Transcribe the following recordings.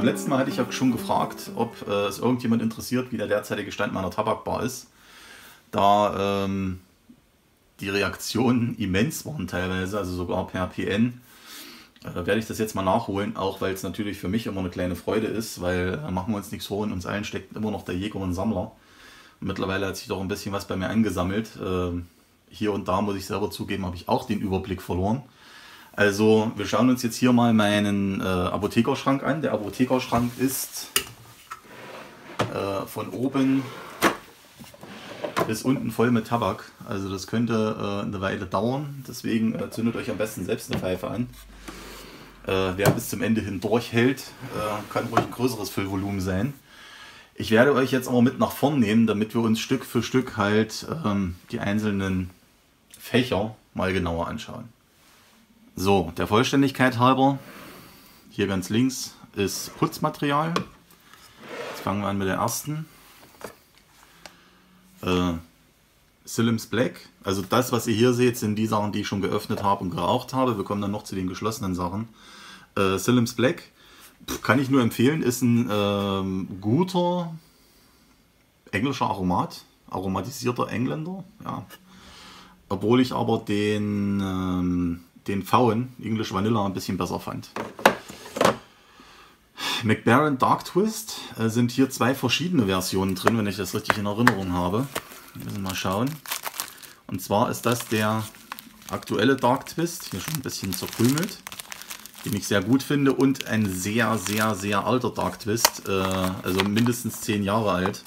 beim letzten Mal hatte ich ja schon gefragt, ob äh, es irgendjemand interessiert, wie der derzeitige Stand meiner Tabakbar ist. Da ähm, die Reaktionen immens waren teilweise, also sogar per PN, äh, werde ich das jetzt mal nachholen, auch weil es natürlich für mich immer eine kleine Freude ist, weil äh, machen wir uns nichts vor, in uns allen steckt immer noch der Jäger und Sammler. Mittlerweile hat sich doch ein bisschen was bei mir angesammelt. Äh, hier und da muss ich selber zugeben, habe ich auch den Überblick verloren. Also wir schauen uns jetzt hier mal meinen äh, Apothekerschrank an. Der Apothekerschrank ist äh, von oben bis unten voll mit Tabak. Also das könnte äh, eine Weile dauern. Deswegen äh, zündet euch am besten selbst eine Pfeife an. Äh, wer bis zum Ende hin durchhält, äh, kann ruhig ein größeres Füllvolumen sein. Ich werde euch jetzt aber mit nach vorn nehmen, damit wir uns Stück für Stück halt ähm, die einzelnen Fächer mal genauer anschauen. So, der Vollständigkeit halber, hier ganz links ist Putzmaterial. Jetzt fangen wir an mit der ersten. Äh, Silims Black, also das, was ihr hier seht, sind die Sachen, die ich schon geöffnet habe und geraucht habe. Wir kommen dann noch zu den geschlossenen Sachen. Äh, Silims Black kann ich nur empfehlen, ist ein ähm, guter englischer Aromat, aromatisierter Engländer. Ja. Obwohl ich aber den ähm, den Pfauen English Vanilla ein bisschen besser fand. McBaron Dark Twist äh, sind hier zwei verschiedene Versionen drin, wenn ich das richtig in Erinnerung habe. Wir müssen mal schauen. Und zwar ist das der aktuelle Dark Twist, hier schon ein bisschen zerkrümelt, den ich sehr gut finde und ein sehr, sehr, sehr alter Dark Twist, äh, also mindestens 10 Jahre alt.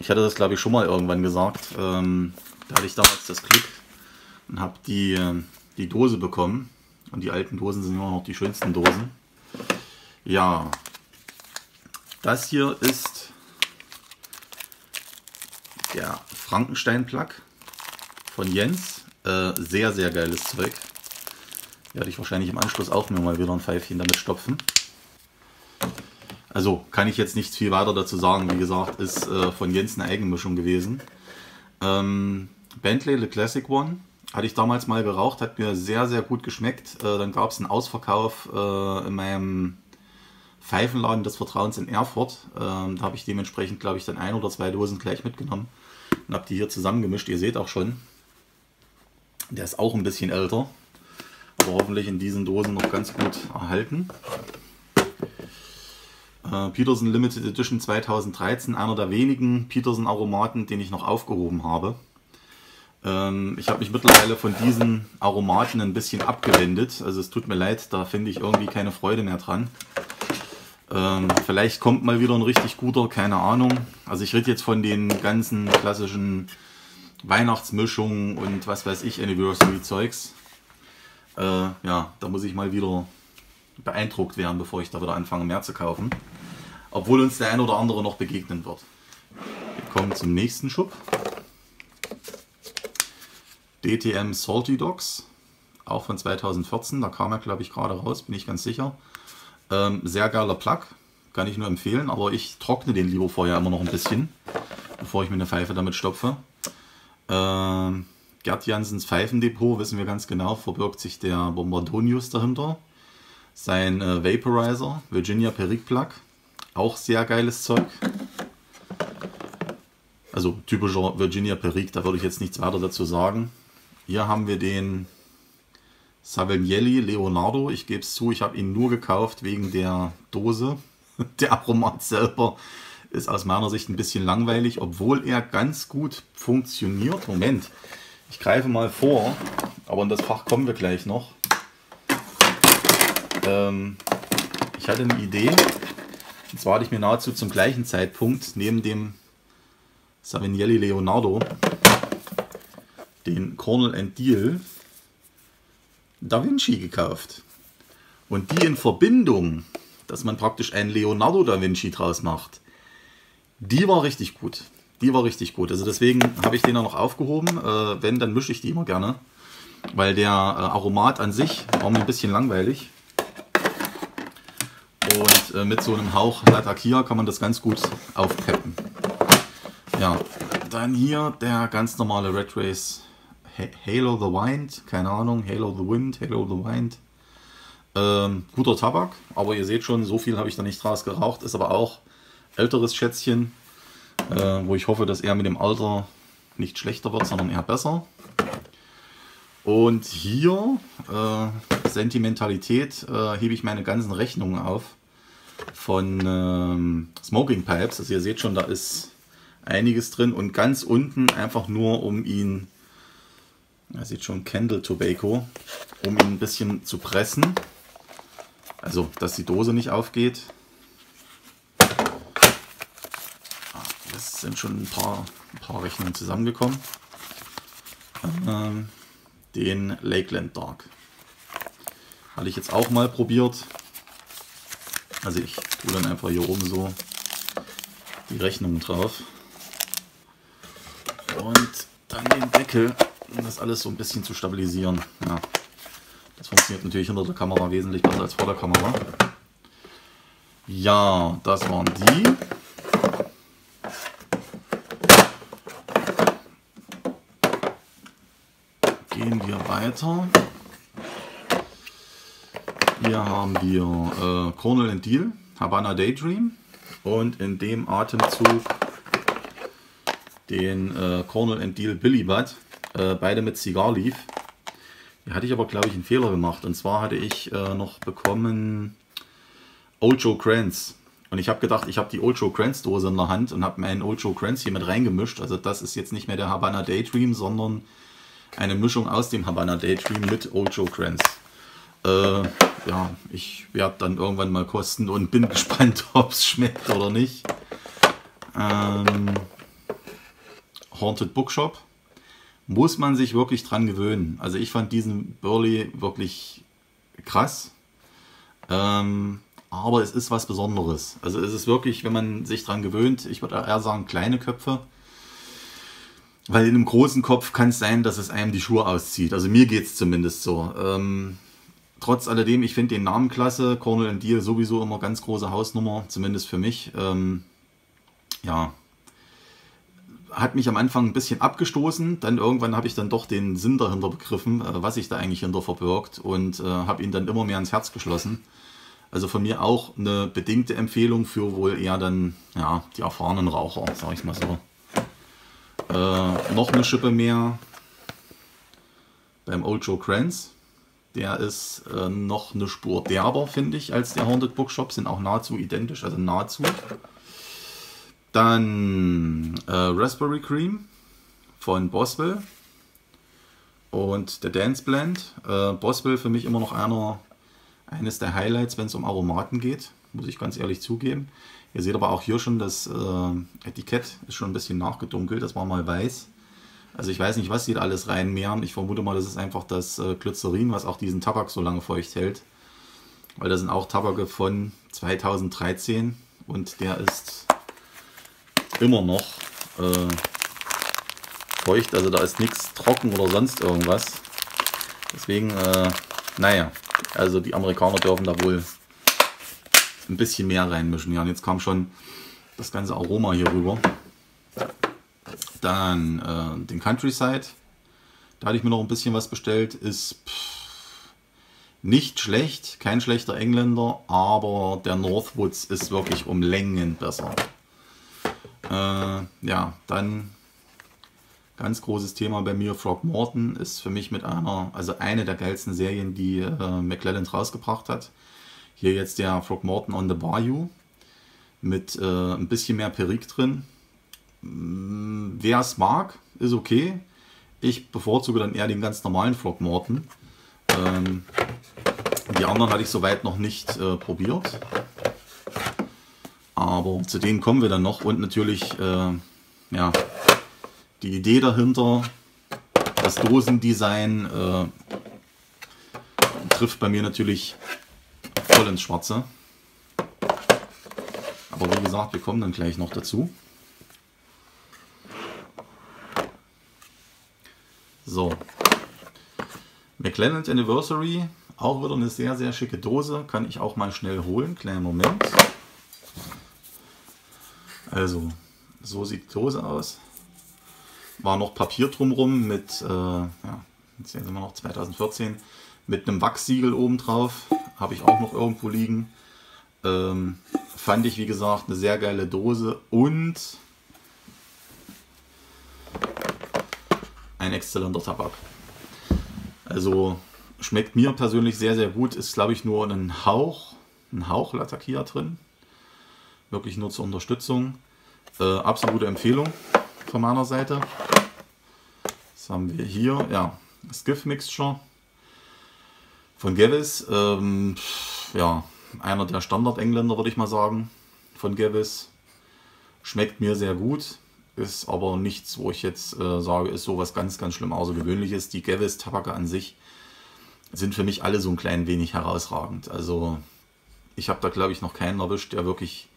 Ich hatte das glaube ich schon mal irgendwann gesagt. Ähm, da hatte ich damals das Glück und habe die äh, die Dose bekommen. Und die alten Dosen sind immer noch die schönsten Dosen. Ja, das hier ist der Frankenstein-Plug von Jens. Äh, sehr, sehr geiles Zeug. Werde ich wahrscheinlich im Anschluss auch mir mal wieder ein Pfeifchen damit stopfen. Also kann ich jetzt nicht viel weiter dazu sagen. Wie gesagt, ist äh, von Jens eine Eigenmischung gewesen. Ähm, Bentley The Classic One hatte ich damals mal geraucht, hat mir sehr, sehr gut geschmeckt. Äh, dann gab es einen Ausverkauf äh, in meinem Pfeifenladen des Vertrauens in Erfurt. Ähm, da habe ich dementsprechend, glaube ich, dann ein oder zwei Dosen gleich mitgenommen und habe die hier zusammengemischt. Ihr seht auch schon, der ist auch ein bisschen älter, aber hoffentlich in diesen Dosen noch ganz gut erhalten. Äh, Peterson Limited Edition 2013, einer der wenigen Peterson Aromaten, den ich noch aufgehoben habe. Ähm, ich habe mich mittlerweile von diesen Aromaten ein bisschen abgewendet. Also es tut mir leid, da finde ich irgendwie keine Freude mehr dran. Ähm, vielleicht kommt mal wieder ein richtig guter, keine Ahnung. Also ich rede jetzt von den ganzen klassischen Weihnachtsmischungen und was weiß ich, Anniversary-Zeugs. Äh, ja, da muss ich mal wieder beeindruckt werden, bevor ich da wieder anfange mehr zu kaufen. Obwohl uns der ein oder andere noch begegnen wird. Wir kommen zum nächsten Schub. DTM Salty Dogs, auch von 2014. Da kam er, glaube ich, gerade raus, bin ich ganz sicher. Ähm, sehr geiler Plug, kann ich nur empfehlen, aber ich trockne den lieber vorher immer noch ein bisschen, bevor ich mir eine Pfeife damit stopfe. Ähm, Gerd Jansens Pfeifendepot, wissen wir ganz genau, verbirgt sich der Bombardonius dahinter. Sein äh, Vaporizer, Virginia Perique Plug, auch sehr geiles Zeug. Also typischer Virginia Perique, da würde ich jetzt nichts weiter dazu sagen. Hier haben wir den Savignelli Leonardo. Ich gebe es zu, ich habe ihn nur gekauft wegen der Dose. Der Aromat selber ist aus meiner Sicht ein bisschen langweilig, obwohl er ganz gut funktioniert. Moment, ich greife mal vor, aber in das Fach kommen wir gleich noch. Ähm, ich hatte eine Idee, und zwar hatte ich mir nahezu zum gleichen Zeitpunkt neben dem Savignelli Leonardo den Cornell and Deal Da Vinci gekauft. Und die in Verbindung, dass man praktisch einen Leonardo da Vinci draus macht, die war richtig gut. Die war richtig gut. Also deswegen habe ich den auch noch aufgehoben. Äh, wenn, dann mische ich die immer gerne. Weil der äh, Aromat an sich war mir ein bisschen langweilig. Und äh, mit so einem Hauch Latakia kann man das ganz gut aufpeppen. Ja, dann hier der ganz normale Red Race Halo the Wind, keine Ahnung, Halo the Wind, Halo the Wind. Ähm, guter Tabak, aber ihr seht schon, so viel habe ich da nicht draus geraucht. Ist aber auch älteres Schätzchen, äh, wo ich hoffe, dass er mit dem Alter nicht schlechter wird, sondern eher besser. Und hier, äh, Sentimentalität, äh, hebe ich meine ganzen Rechnungen auf von ähm, Smoking Pipes. Also ihr seht schon, da ist einiges drin und ganz unten einfach nur um ihn, ihr seht schon Candle Tobacco, um ihn ein bisschen zu pressen. Also, dass die Dose nicht aufgeht. Es sind schon ein paar, ein paar Rechnungen zusammengekommen. Ähm, den Lakeland Dark. Hatte ich jetzt auch mal probiert. Also ich tue dann einfach hier oben so die Rechnung drauf. Und dann den Deckel, um das alles so ein bisschen zu stabilisieren. Ja. Das funktioniert natürlich hinter der Kamera wesentlich besser als vor der Kamera. Ja, das waren die. Gehen wir weiter. Hier haben wir äh, Cornell and Deal, Havana Daydream und in dem Atemzug den äh, Cornell and Deal Billy Butt, äh, beide mit Cigar Leaf. Hier hatte ich aber glaube ich einen Fehler gemacht und zwar hatte ich äh, noch bekommen Old Joe Kranz und ich habe gedacht, ich habe die Old Joe Kranz Dose in der Hand und habe meinen Old Joe Kranz hier mit reingemischt. Also das ist jetzt nicht mehr der Havana Daydream, sondern eine Mischung aus dem Havana Daydream mit Old Joe Kranz. Äh, ja, ich werde dann irgendwann mal kosten und bin gespannt, ob es schmeckt oder nicht. Ähm, Haunted Bookshop. Muss man sich wirklich dran gewöhnen. Also ich fand diesen Burley wirklich krass. Ähm, aber es ist was Besonderes. Also es ist wirklich, wenn man sich dran gewöhnt, ich würde eher sagen kleine Köpfe. Weil in einem großen Kopf kann es sein, dass es einem die Schuhe auszieht. Also mir geht es zumindest so. Ähm, trotz alledem, ich finde den Namen klasse. Cornell Deal sowieso immer ganz große Hausnummer, zumindest für mich. Ähm, ja, hat mich am Anfang ein bisschen abgestoßen. Dann irgendwann habe ich dann doch den Sinn dahinter begriffen, äh, was sich da eigentlich hinter verbirgt und äh, habe ihn dann immer mehr ans Herz geschlossen. Also von mir auch eine bedingte Empfehlung für wohl eher dann ja, die erfahrenen Raucher, sage ich mal so. Äh, noch eine Schippe mehr beim Old Joe Kranz. Der ist äh, noch eine Spur derber, finde ich, als der Haunted Bookshop. Sind auch nahezu identisch, also nahezu. Dann äh, Raspberry Cream von Boswell. Und der Dance Blend. Äh, Boswell für mich immer noch einer, eines der Highlights, wenn es um Aromaten geht. Muss ich ganz ehrlich zugeben. Ihr seht aber auch hier schon, das äh, Etikett ist schon ein bisschen nachgedunkelt. Das war mal weiß. Also ich weiß nicht, was sie da alles reinmehren. Ich vermute mal, das ist einfach das äh, Glycerin, was auch diesen Tabak so lange feucht hält. Weil das sind auch Tabake von 2013 und der ist immer noch äh, feucht. Also da ist nichts trocken oder sonst irgendwas. Deswegen, äh, naja, also die Amerikaner dürfen da wohl ein bisschen mehr reinmischen. Ja, und jetzt kam schon das ganze Aroma hier rüber. Dann äh, den Countryside. Da hatte ich mir noch ein bisschen was bestellt. Ist pff, nicht schlecht, kein schlechter Engländer, aber der Northwoods ist wirklich um Längen besser. Äh, ja, dann ganz großes Thema bei mir. Frog Morton ist für mich mit einer, also eine der geilsten Serien, die äh, McClellan rausgebracht hat. Hier jetzt der Frog Morton on the Bayou mit äh, ein bisschen mehr Perik drin. Mm, Wer es mag, ist okay. Ich bevorzuge dann eher den ganz normalen Frog Morton. Ähm, die anderen hatte ich soweit noch nicht äh, probiert. Aber zu denen kommen wir dann noch und natürlich äh, ja, die Idee dahinter, das Dosendesign äh, trifft bei mir natürlich voll ins Schwarze. Aber wie gesagt, wir kommen dann gleich noch dazu. So. McLennan's Anniversary, auch wieder eine sehr, sehr schicke Dose. Kann ich auch mal schnell holen. Kleinen Moment. Also, so sieht die Dose aus. War noch Papier drumrum mit, äh, ja, jetzt sehen wir noch 2014, mit einem Wachssiegel oben drauf. habe ich auch noch irgendwo liegen. Ähm, fand ich, wie gesagt, eine sehr geile Dose und ein exzellenter Tabak. Also schmeckt mir persönlich sehr, sehr gut. Ist, glaube ich, nur ein Hauch, ein Hauch Latakia drin. Wirklich nur zur Unterstützung. Äh, absolute Empfehlung von meiner Seite. Was haben wir hier? Ja, Skiff Mixture von Gevis. Ähm, ja, einer der Standard-Engländer, würde ich mal sagen, von Gevis. Schmeckt mir sehr gut, ist aber nichts, wo ich jetzt äh, sage, ist sowas ganz, ganz schlimm außergewöhnliches. Die Gevis-Tabake an sich sind für mich alle so ein klein wenig herausragend. Also ich habe da, glaube ich, noch keinen erwischt, der wirklich,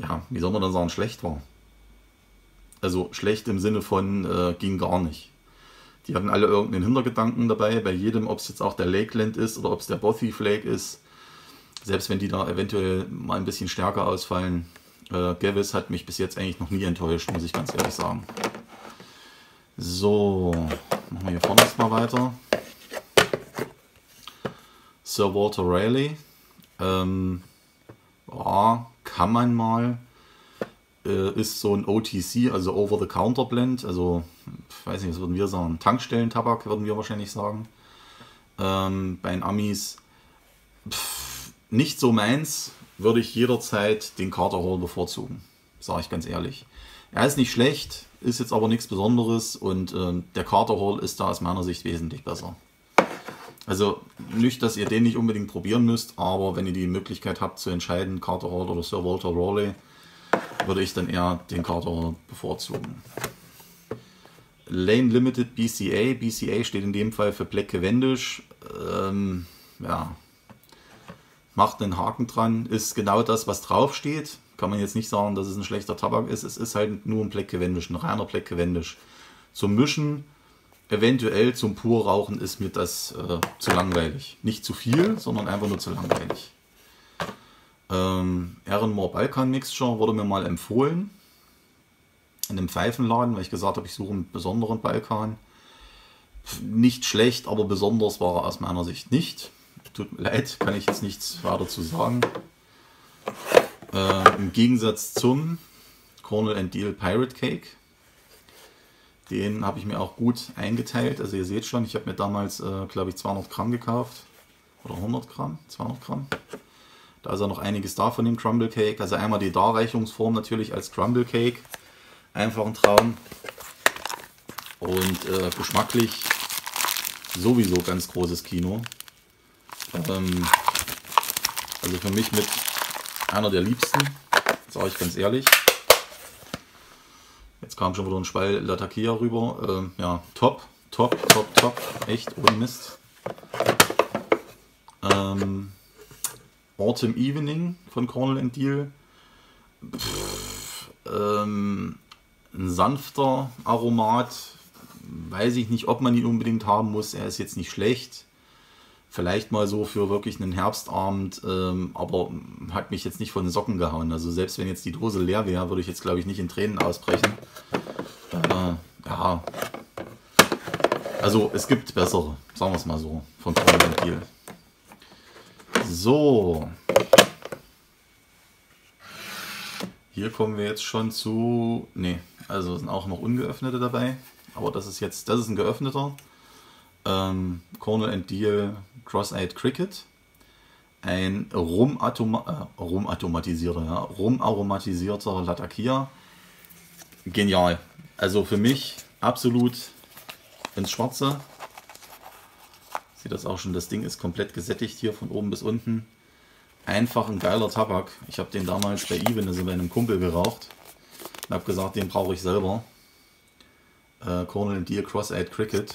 ja, wie soll man dann sagen, schlecht war. Also schlecht im Sinne von äh, ging gar nicht. Die hatten alle irgendeinen Hintergedanken dabei, bei jedem, ob es jetzt auch der Lakeland ist oder ob es der Bothy Flake ist selbst wenn die da eventuell mal ein bisschen stärker ausfallen, äh, Gavis hat mich bis jetzt eigentlich noch nie enttäuscht, muss ich ganz ehrlich sagen. So, machen wir hier vorne erstmal weiter. Sir Walter Raleigh. Ähm, ja, kann man mal. Äh, ist so ein OTC, also Over-the-Counter-Blend. Also, ich weiß nicht, was würden wir sagen? Tankstellentabak würden wir wahrscheinlich sagen. Ähm, bei den Amis. Pff, nicht so meins, würde ich jederzeit den Carter Hall bevorzugen. Sage ich ganz ehrlich. Er ist nicht schlecht, ist jetzt aber nichts Besonderes und äh, der Carter Hall ist da aus meiner Sicht wesentlich besser. Also nicht, dass ihr den nicht unbedingt probieren müsst, aber wenn ihr die Möglichkeit habt zu entscheiden, Carter Hall oder Sir Walter Raleigh, würde ich dann eher den Carter Hall bevorzugen. Lane Limited BCA. BCA steht in dem Fall für Black Cavendish. Ähm, ja, macht einen Haken dran, ist genau das, was draufsteht. Kann man jetzt nicht sagen, dass es ein schlechter Tabak ist. Es ist halt nur ein Black Cavendish, ein reiner Black Cavendish. Zum Mischen, eventuell zum pur Rauchen ist mir das äh, zu langweilig. Nicht zu viel, sondern einfach nur zu langweilig. Ähm, Ehrenmoor Balkan Mixture wurde mir mal empfohlen. In einem Pfeifenladen, weil ich gesagt habe, ich suche einen besonderen Balkan. Nicht schlecht, aber besonders war er aus meiner Sicht nicht. Tut mir leid, kann ich jetzt nichts weiter zu sagen. Äh, Im Gegensatz zum Cornell and Deal Pirate Cake. Den habe ich mir auch gut eingeteilt. Also ihr seht schon, ich habe mir damals, äh, glaube ich, 200 Gramm gekauft. Oder 100 Gramm, 200 Gramm. Da ist ja noch einiges da von dem Crumble Cake. Also einmal die Darreichungsform natürlich als Crumble Cake. Einfach ein Traum. Und äh, geschmacklich sowieso ganz großes Kino. Ähm, also für mich mit einer der liebsten, sage ich ganz ehrlich. Jetzt kam schon wieder ein Spall Latakia rüber. Ähm, ja, top, top, top, top. Echt ohne Mist. Ähm, Autumn Evening von Cornell Deal. Pff, ähm, ein sanfter Aromat. Weiß ich nicht, ob man ihn unbedingt haben muss. Er ist jetzt nicht schlecht. Vielleicht mal so für wirklich einen Herbstabend, ähm, aber hat mich jetzt nicht von den Socken gehauen. Also selbst wenn jetzt die Dose leer wäre, würde ich jetzt glaube ich nicht in Tränen ausbrechen. Äh, ja. Also es gibt bessere, sagen wir es mal so, von Tom Deal. So. Hier kommen wir jetzt schon zu. Ne, also sind auch noch ungeöffnete dabei. Aber das ist jetzt, das ist ein geöffneter ähm, Cornell and Deal Cross-Eyed Cricket, ein Rum-automatisierter, äh, Rum ja, Rum-aromatisierter Latakia. Genial. Also für mich absolut ins Schwarze. Sieht das auch schon, das Ding ist komplett gesättigt hier von oben bis unten. Einfach ein geiler Tabak. Ich habe den damals bei Even, also bei einem Kumpel geraucht. Und habe gesagt, den brauche ich selber. Äh, Cornell Deal Cross-Eyed Cricket.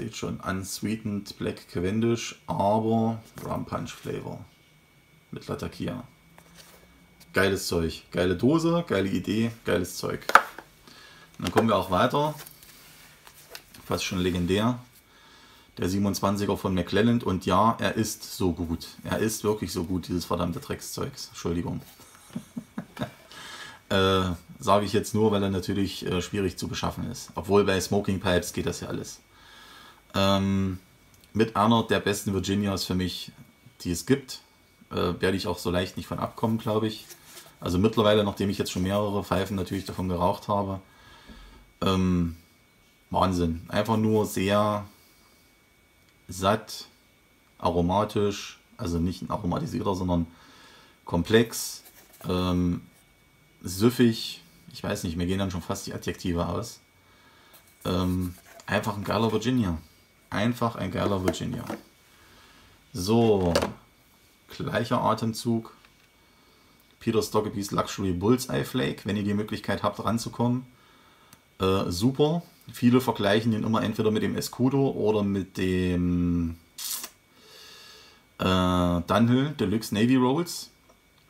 Seht schon, unsweetened Black Cavendish, aber Rum Punch Flavor mit Latakia. Geiles Zeug, geile Dose, geile Idee, geiles Zeug. Und dann kommen wir auch weiter, fast schon legendär, der 27er von McClelland und ja, er ist so gut. Er ist wirklich so gut, dieses verdammte Dreckszeugs. Entschuldigung. äh, Sage ich jetzt nur, weil er natürlich äh, schwierig zu beschaffen ist. Obwohl bei Smoking Pipes geht das ja alles. Ähm, mit einer der besten Virginias für mich, die es gibt. Äh, werde ich auch so leicht nicht von abkommen, glaube ich. Also mittlerweile, nachdem ich jetzt schon mehrere Pfeifen natürlich davon geraucht habe, ähm, Wahnsinn. Einfach nur sehr satt, aromatisch, also nicht ein aromatisierter, sondern komplex, ähm, süffig. Ich weiß nicht, mir gehen dann schon fast die Adjektive aus. Ähm, einfach ein geiler Virginia. Einfach ein geiler Virginia. So, gleicher Atemzug. Peter Stockeby's Luxury Bullseye Flake, wenn ihr die Möglichkeit habt, ranzukommen. Äh, super. Viele vergleichen ihn immer entweder mit dem Escudo oder mit dem äh, Dunhill Deluxe Navy Rolls.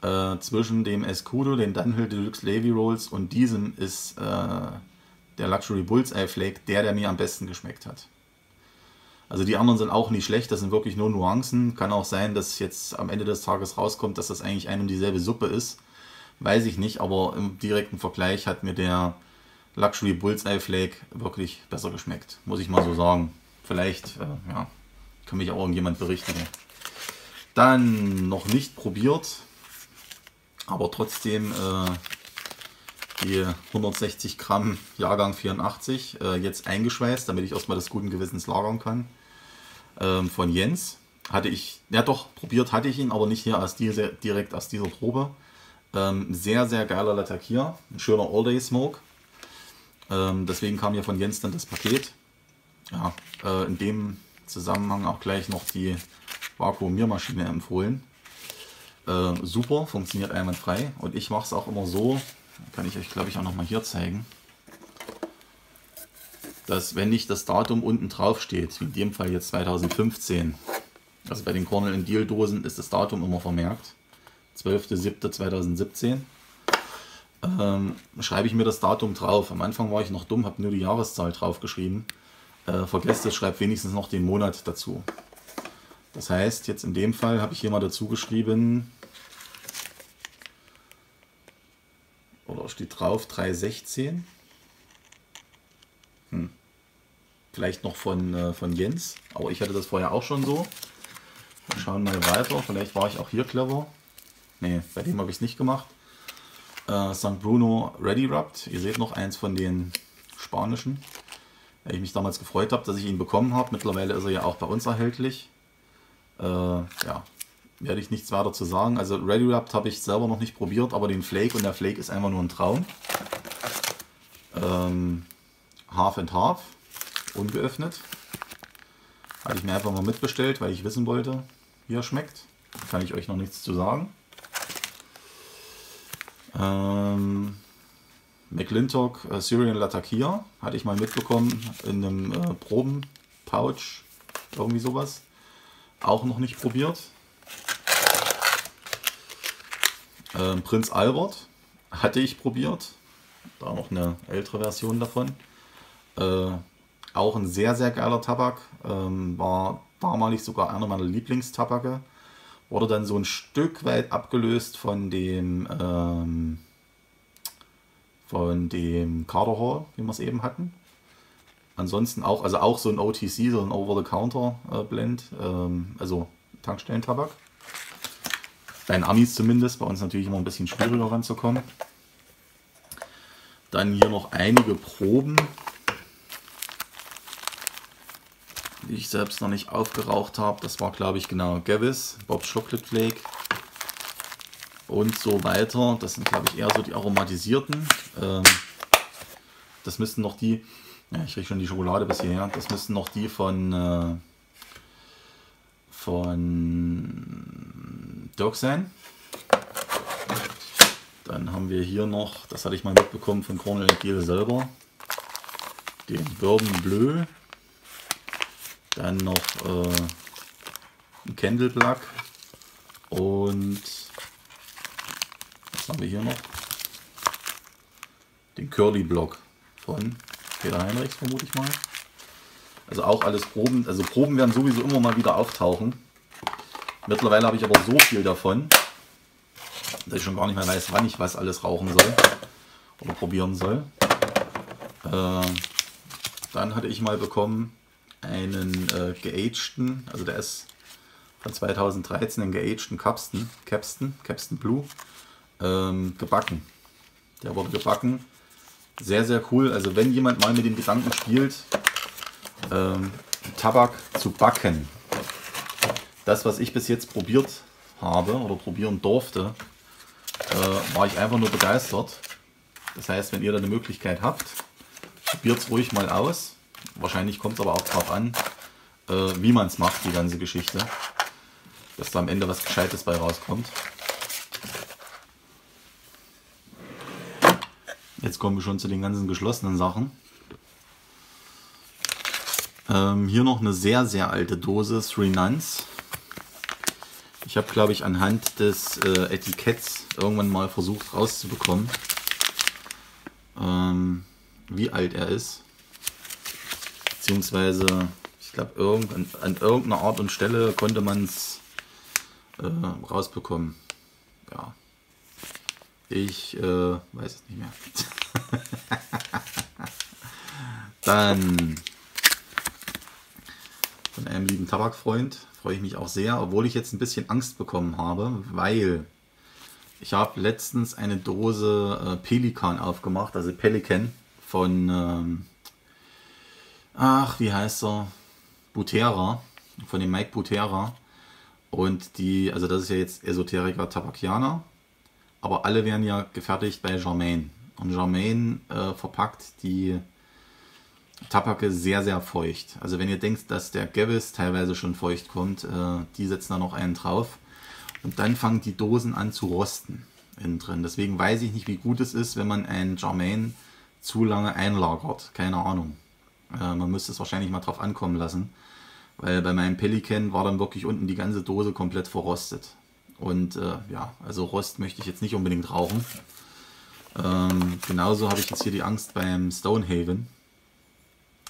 Äh, zwischen dem Escudo, den Dunhill Deluxe Navy Rolls und diesem ist äh, der Luxury Bullseye Flake der, der mir am besten geschmeckt hat. Also die anderen sind auch nicht schlecht, das sind wirklich nur Nuancen. Kann auch sein, dass jetzt am Ende des Tages rauskommt, dass das eigentlich ein und dieselbe Suppe ist. Weiß ich nicht, aber im direkten Vergleich hat mir der Luxury Bullseye Flake wirklich besser geschmeckt. Muss ich mal so sagen. Vielleicht, äh, ja, kann mich auch irgendjemand berichtigen. Dann noch nicht probiert, aber trotzdem äh, die 160 Gramm Jahrgang 84 äh, jetzt eingeschweißt, damit ich erstmal das guten Gewissens lagern kann ähm, von Jens. Hatte ich, ja doch, probiert hatte ich ihn, aber nicht hier aus diese, direkt aus dieser Probe. Ähm, sehr, sehr geiler Latakier, ein schöner All-Day Smoke. Ähm, deswegen kam hier von Jens dann das Paket. Ja, äh, in dem Zusammenhang auch gleich noch die Vakuumiermaschine empfohlen. Äh, super, funktioniert einwandfrei. Und ich mache es auch immer so, kann ich euch glaube ich auch noch mal hier zeigen dass wenn nicht das Datum unten drauf steht, wie in dem Fall jetzt 2015, also bei den Cornell Deal Dosen ist das Datum immer vermerkt, 12.07.2017, ähm, schreibe ich mir das Datum drauf. Am Anfang war ich noch dumm, habe nur die Jahreszahl draufgeschrieben. Äh, vergesst es, schreibt wenigstens noch den Monat dazu. Das heißt, jetzt in dem Fall habe ich hier mal dazu geschrieben, oder steht drauf 316. Hm. Vielleicht noch von, äh, von Jens, aber ich hatte das vorher auch schon so. Wir schauen mal weiter, vielleicht war ich auch hier clever. Ne, bei dem habe ich es nicht gemacht. Äh, St. Bruno Ready Rubbed, ihr seht noch eins von den spanischen. Weil ich mich damals gefreut habe, dass ich ihn bekommen habe. Mittlerweile ist er ja auch bei uns erhältlich. Äh, ja, werde ich nichts weiter zu sagen. Also Ready Rubbed habe ich selber noch nicht probiert, aber den Flake und der Flake ist einfach nur ein Traum. Ähm, Half and Half ungeöffnet. Hatte ich mir einfach mal mitbestellt, weil ich wissen wollte, wie er schmeckt. Kann ich euch noch nichts zu sagen. Ähm, McClintock äh, Syrian Latakia hatte ich mal mitbekommen in einem äh, Probenpouch, irgendwie sowas. Auch noch nicht probiert. Ähm, Prinz Albert hatte ich probiert. Da noch eine ältere Version davon. Äh, auch ein sehr, sehr geiler Tabak. Ähm, war damalig sogar einer meiner Lieblingstabake. Wurde dann so ein Stück weit abgelöst von dem ähm, von dem Carter Hall, wie wir es eben hatten. Ansonsten auch, also auch so ein OTC, so ein Over-the-Counter-Blend, äh, ähm, also Tankstellentabak. Bei den Amis zumindest, bei uns natürlich immer ein bisschen schwieriger ranzukommen. Dann hier noch einige Proben die ich selbst noch nicht aufgeraucht habe. Das war, glaube ich, genau Gavis, Bob's Chocolate Flake und so weiter. Das sind, glaube ich, eher so die aromatisierten. Ähm, das müssten noch die, ja, ich rieche schon die Schokolade bis hierher, das müssten noch die von, äh, von Dirk sein. Dann haben wir hier noch, das hatte ich mal mitbekommen von Cornel Giel selber, den Bourbon Bleu. Dann noch äh, ein Candle Plug und was haben wir hier noch? Den Curly Block von Peter Heinrichs, vermute ich mal. Also auch alles Proben. Also Proben werden sowieso immer mal wieder auftauchen. Mittlerweile habe ich aber so viel davon, dass ich schon gar nicht mehr weiß, wann ich was alles rauchen soll oder probieren soll. Äh, dann hatte ich mal bekommen einen äh, geagten, also der ist von 2013 einen geagten Capstan, Capstan, Capstan Blue, ähm, gebacken. Der wurde gebacken. Sehr, sehr cool. Also wenn jemand mal mit dem Gedanken spielt, ähm, Tabak zu backen, das, was ich bis jetzt probiert habe oder probieren durfte, äh, war ich einfach nur begeistert. Das heißt, wenn ihr da eine Möglichkeit habt, probiert es ruhig mal aus. Wahrscheinlich kommt es aber auch darauf an, äh, wie man es macht, die ganze Geschichte. Dass da am Ende was Gescheites bei rauskommt. Jetzt kommen wir schon zu den ganzen geschlossenen Sachen. Ähm, hier noch eine sehr, sehr alte Dose, Three Nuns. Ich habe, glaube ich, anhand des äh, Etiketts irgendwann mal versucht rauszubekommen, ähm, wie alt er ist. Beziehungsweise, ich glaube, irgend, an, an, irgendeiner Art und Stelle konnte man es äh, rausbekommen. Ja. Ich äh, weiß es nicht mehr. Dann von einem lieben Tabakfreund freue ich mich auch sehr, obwohl ich jetzt ein bisschen Angst bekommen habe, weil ich habe letztens eine Dose äh, Pelikan aufgemacht, also Pelican von, ähm, ach, wie heißt er? Butera, von dem Mike Butera. Und die, also das ist ja jetzt Esoteriker Tabakianer aber alle werden ja gefertigt bei Germain. Und Germain äh, verpackt die Tabake sehr, sehr feucht. Also wenn ihr denkt, dass der Gevis teilweise schon feucht kommt, äh, die setzen da noch einen drauf. Und dann fangen die Dosen an zu rosten innen drin. Deswegen weiß ich nicht, wie gut es ist, wenn man ein Germain zu lange einlagert. Keine Ahnung. Äh, man müsste es wahrscheinlich mal drauf ankommen lassen. Weil bei meinem Pelican war dann wirklich unten die ganze Dose komplett verrostet. Und äh, ja, also Rost möchte ich jetzt nicht unbedingt rauchen. Ähm, genauso habe ich jetzt hier die Angst beim Stonehaven,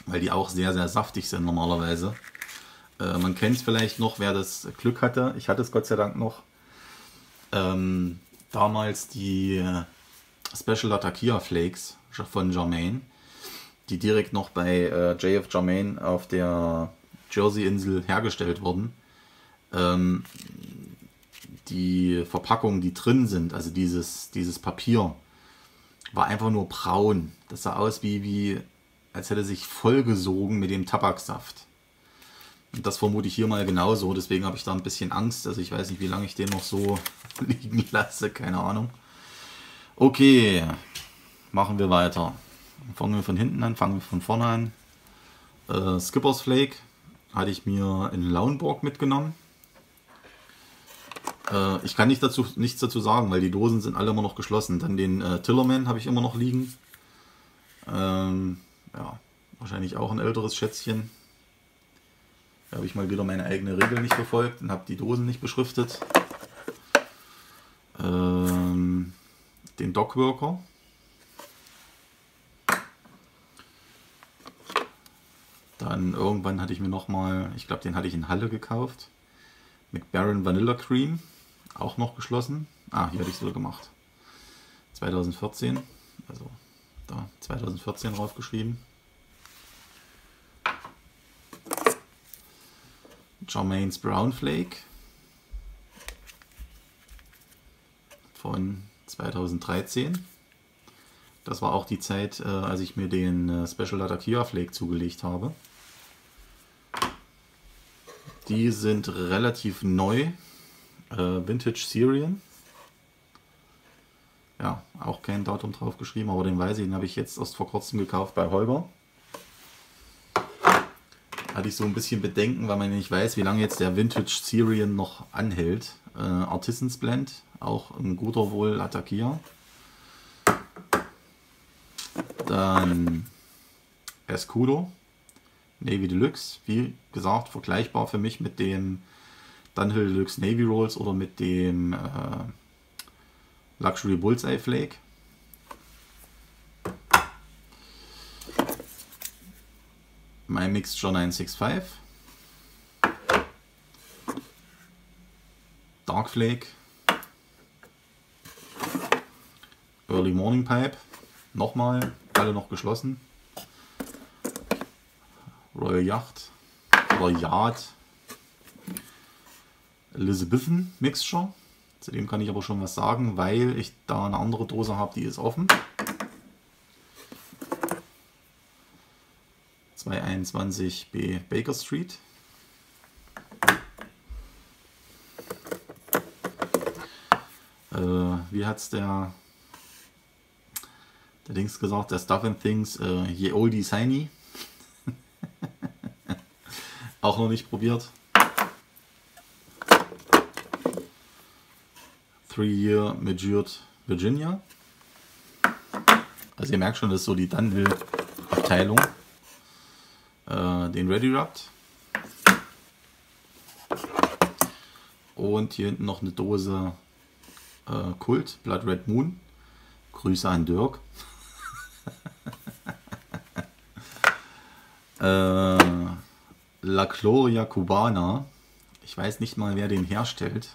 weil die auch sehr, sehr saftig sind normalerweise. Äh, man kennt es vielleicht noch, wer das Glück hatte. Ich hatte es Gott sei Dank noch. Ähm, damals die äh, Special Atakia Flakes von Germain, die direkt noch bei äh, JF Germain auf der Jersey-Insel hergestellt wurden. Ähm, die Verpackungen, die drin sind, also dieses, dieses Papier, war einfach nur braun. Das sah aus wie, wie als hätte sich vollgesogen mit dem Tabaksaft. Und das vermute ich hier mal genauso, deswegen habe ich da ein bisschen Angst. Also ich weiß nicht, wie lange ich den noch so liegen lasse, keine Ahnung. Okay, machen wir weiter. Fangen wir von hinten an, fangen wir von vorne an. Äh, Skippers Flake hatte ich mir in Lauenburg mitgenommen. Äh, ich kann nicht dazu, nichts dazu sagen, weil die Dosen sind alle immer noch geschlossen. Dann den äh, Tillerman habe ich immer noch liegen. Ähm, ja, wahrscheinlich auch ein älteres Schätzchen. Da habe ich mal wieder meine eigene Regel nicht befolgt und habe die Dosen nicht beschriftet. Ähm, den Dogworker. Dann irgendwann hatte ich mir nochmal, ich glaube den hatte ich in Halle gekauft. McBaron Vanilla Cream. Auch noch geschlossen. Ah, hier hatte ich es wieder gemacht. 2014. Also da 2014 draufgeschrieben. Jermaine's Brown Flake von 2013. Das war auch die Zeit, äh, als ich mir den äh, Special Data Kia Flake zugelegt habe. Die sind relativ neu äh, Vintage Syrian. Ja, auch kein Datum drauf geschrieben, aber den weiß ich, den habe ich jetzt erst vor kurzem gekauft bei Holger. Hatte ich so ein bisschen Bedenken, weil man nicht weiß, wie lange jetzt der Vintage Syrian noch anhält. Äh, Artisans Blend, auch ein guter wohl Attackier. Dann Escudo, Navy Deluxe, wie gesagt, vergleichbar für mich mit dem Dunhill Deluxe Navy Rolls oder mit dem äh, Luxury Bullseye Flake. My Mixture 965. Dark Flake. Early Morning Pipe. Nochmal, alle noch geschlossen. Royal Yacht. oder Yard Elizabethan Mixture. Zu dem kann ich aber schon was sagen, weil ich da eine andere Dose habe, die ist offen. 221b Baker Street. Äh, wie hat es der, der Dings gesagt, der Stuff and Things, äh, ye oldie shiny. Auch noch nicht probiert. Three-Year Matured Virginia. Also ihr merkt schon, das ist so die Dunhill-Abteilung äh, den Ready Rubbed. Und hier hinten noch eine Dose äh, Kult, Blood Red Moon. Grüße an Dirk. äh, La Gloria Cubana. Ich weiß nicht mal, wer den herstellt.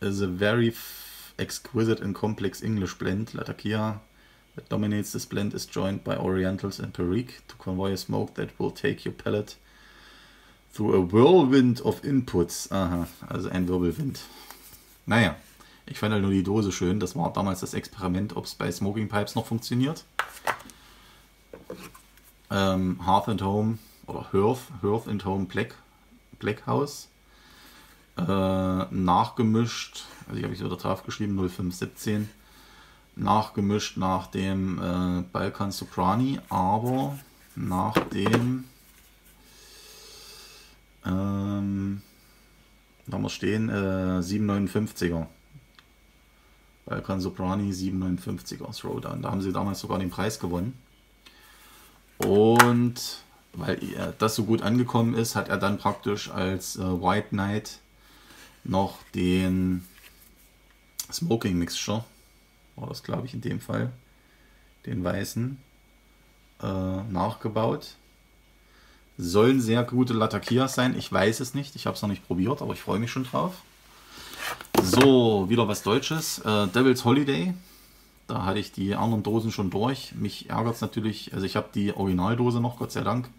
Is a very exquisite and complex English blend, Latakia, that dominates this blend is joined by Orientals and Perique to convey a smoke that will take your palate through a whirlwind of inputs. Aha, also ein Wirbelwind. Naja, ich fand halt nur die Dose schön. Das war damals das Experiment, ob es bei Smoking Pipes noch funktioniert. Ähm, Hearth and Home oder Hearth, Hearth and Home Black, Black House. Äh, nachgemischt also ich habe ich da drauf geschrieben, 0517, nachgemischt nach dem äh, Balkan Soprani, aber nach dem, ähm, da haben wir stehen, äh, 759er. Balkan Soprani 759er Throwdown. Da haben sie damals sogar den Preis gewonnen. Und weil das so gut angekommen ist, hat er dann praktisch als äh, White Knight noch den Smoking Mixture war das, glaube ich, in dem Fall. Den weißen äh, nachgebaut. Sollen sehr gute Latakias sein. Ich weiß es nicht. Ich habe es noch nicht probiert, aber ich freue mich schon drauf. So, wieder was Deutsches. Äh, Devil's Holiday. Da hatte ich die anderen Dosen schon durch. Mich ärgert es natürlich. Also ich habe die Originaldose noch, Gott sei Dank.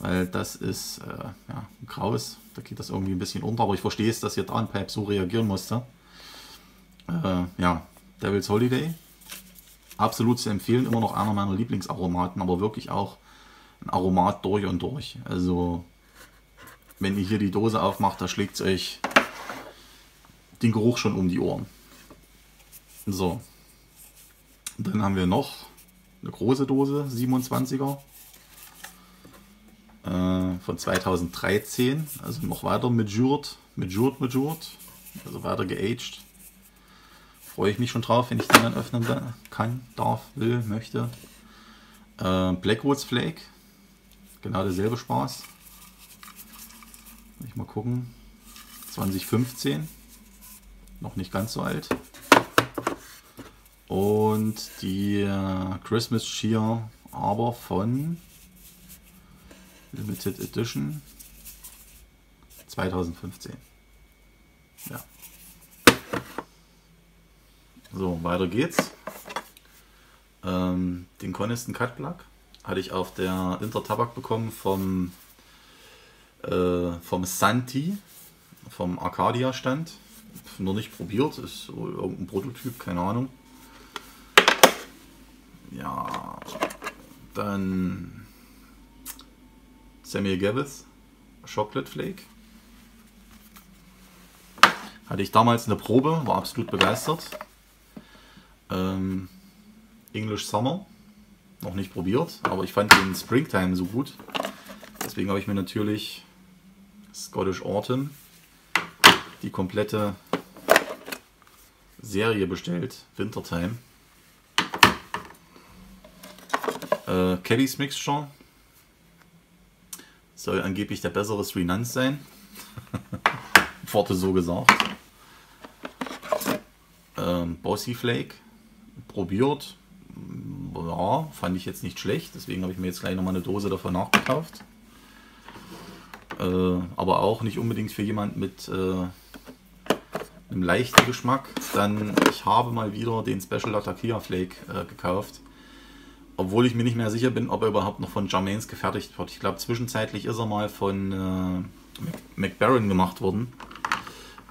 Weil das ist äh, ja, graus. Da geht das irgendwie ein bisschen unter. Aber ich verstehe es, dass hier Darnpipe so reagieren musste. Äh, ja, Devil's Holiday. Absolut zu empfehlen, immer noch einer meiner Lieblingsaromaten, aber wirklich auch ein Aromat durch und durch. Also, wenn ihr hier die Dose aufmacht, da schlägt es euch den Geruch schon um die Ohren. So, dann haben wir noch eine große Dose, 27er äh, von 2013, also noch weiter Jurt, mit Jurt, also weiter geaged freue ich mich schon drauf, wenn ich den dann öffnen kann, darf, will, möchte. Äh, Blackwoods Flake, genau derselbe Spaß. Ich mal gucken. 2015, noch nicht ganz so alt. Und die äh, Christmas Cheer aber von Limited Edition 2015. Ja. So, weiter geht's. Ähm, den Coniston Cut Plug hatte ich auf der Intertabak bekommen vom, äh, vom Santi, vom Arcadia Stand. Noch nicht probiert, ist irgendein Prototyp, keine Ahnung. Ja, dann Samuel Gavith, Chocolate Flake. Hatte ich damals eine Probe, war absolut begeistert. Ähm, English Summer, noch nicht probiert, aber ich fand den Springtime so gut. Deswegen habe ich mir natürlich Scottish Autumn, die komplette Serie bestellt, Wintertime. Äh, Kelly's Mixture soll angeblich der bessere Nans sein. Worte so gesagt. Ähm, Bossy Flake probiert. Ja, fand ich jetzt nicht schlecht, deswegen habe ich mir jetzt gleich nochmal eine Dose davon nachgekauft. Äh, aber auch nicht unbedingt für jemand mit äh, einem leichten Geschmack. Dann, ich habe mal wieder den Special Latakia Flake äh, gekauft. obwohl ich mir nicht mehr sicher bin, ob er überhaupt noch von Jermaines gefertigt wird. Ich glaube, zwischenzeitlich ist er mal von äh, McBaron gemacht worden.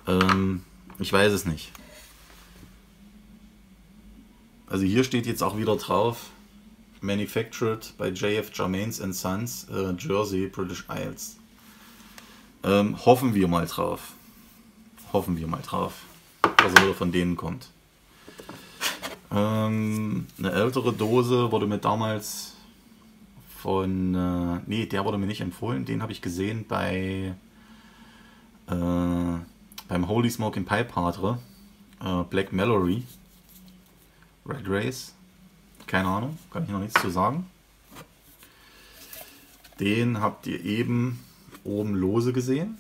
Ähm, ich weiß es nicht. Also hier steht jetzt auch wieder drauf, manufactured by JF Jermaines and Sons, äh, Jersey, British Isles. Ähm, hoffen wir mal drauf. Hoffen wir mal drauf, dass er wieder von denen kommt. Ähm, eine ältere Dose wurde mir damals von, äh, nee, der wurde mir nicht empfohlen, den habe ich gesehen bei äh, beim Holy Smoke in Pipe Padre, äh, Black Mallory, Red Race, keine Ahnung, kann ich noch nichts zu sagen. Den habt ihr eben oben lose gesehen.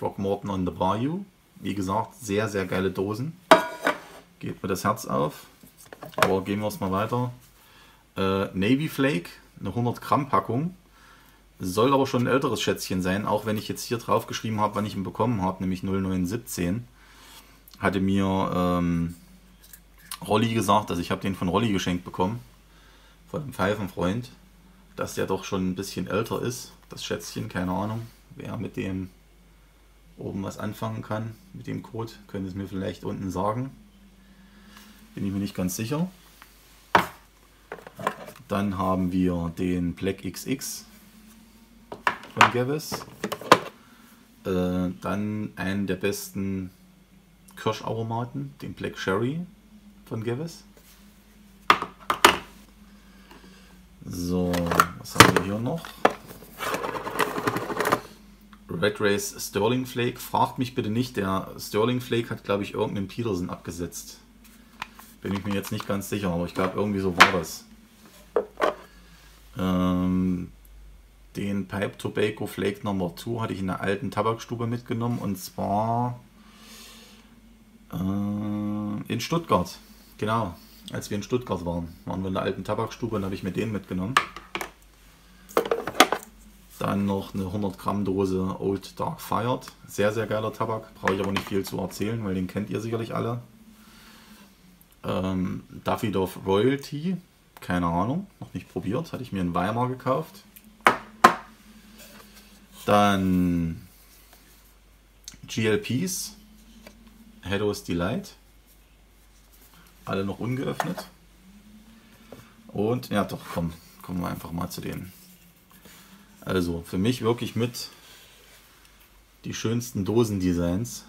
Frogmorton on the Bayou. Wie gesagt, sehr, sehr geile Dosen. Geht mir das Herz auf. Aber gehen wir es mal weiter. Äh, Navy Flake, eine 100 Gramm Packung. Soll aber schon ein älteres Schätzchen sein, auch wenn ich jetzt hier drauf geschrieben habe, wann ich ihn bekommen habe, nämlich 0917. Hatte mir ähm, Rolli gesagt, also ich habe den von Rolli geschenkt bekommen, von einem Pfeifenfreund, dass der doch schon ein bisschen älter ist, das Schätzchen, keine Ahnung, wer mit dem oben was anfangen kann, mit dem Code, könnte es mir vielleicht unten sagen. Bin ich mir nicht ganz sicher. Dann haben wir den Black XX von Gavis. Äh, dann einen der besten Kirscharomaten, den Black Sherry von Gavis. So, was haben wir hier noch? Red Race Sterling Flake. Fragt mich bitte nicht, der Sterling Flake hat, glaube ich, irgendeinen Peterson abgesetzt. Bin ich mir jetzt nicht ganz sicher, aber ich glaube, irgendwie so war das. Ähm, den Pipe Tobacco Flake Number 2 hatte ich in der alten Tabakstube mitgenommen und zwar äh, in Stuttgart. Genau, als wir in Stuttgart waren, waren wir in der alten Tabakstube und habe ich mir den mitgenommen. Dann noch eine 100 Gramm Dose Old Dark Fired. Sehr, sehr geiler Tabak. Brauche ich aber nicht viel zu erzählen, weil den kennt ihr sicherlich alle. Ähm, Davidoff Royalty. Keine Ahnung, noch nicht probiert. Hatte ich mir in Weimar gekauft. Dann GLPs, Headow's Delight. Alle noch ungeöffnet. Und ja, doch, komm, kommen wir einfach mal zu denen. Also für mich wirklich mit die schönsten Dosendesigns.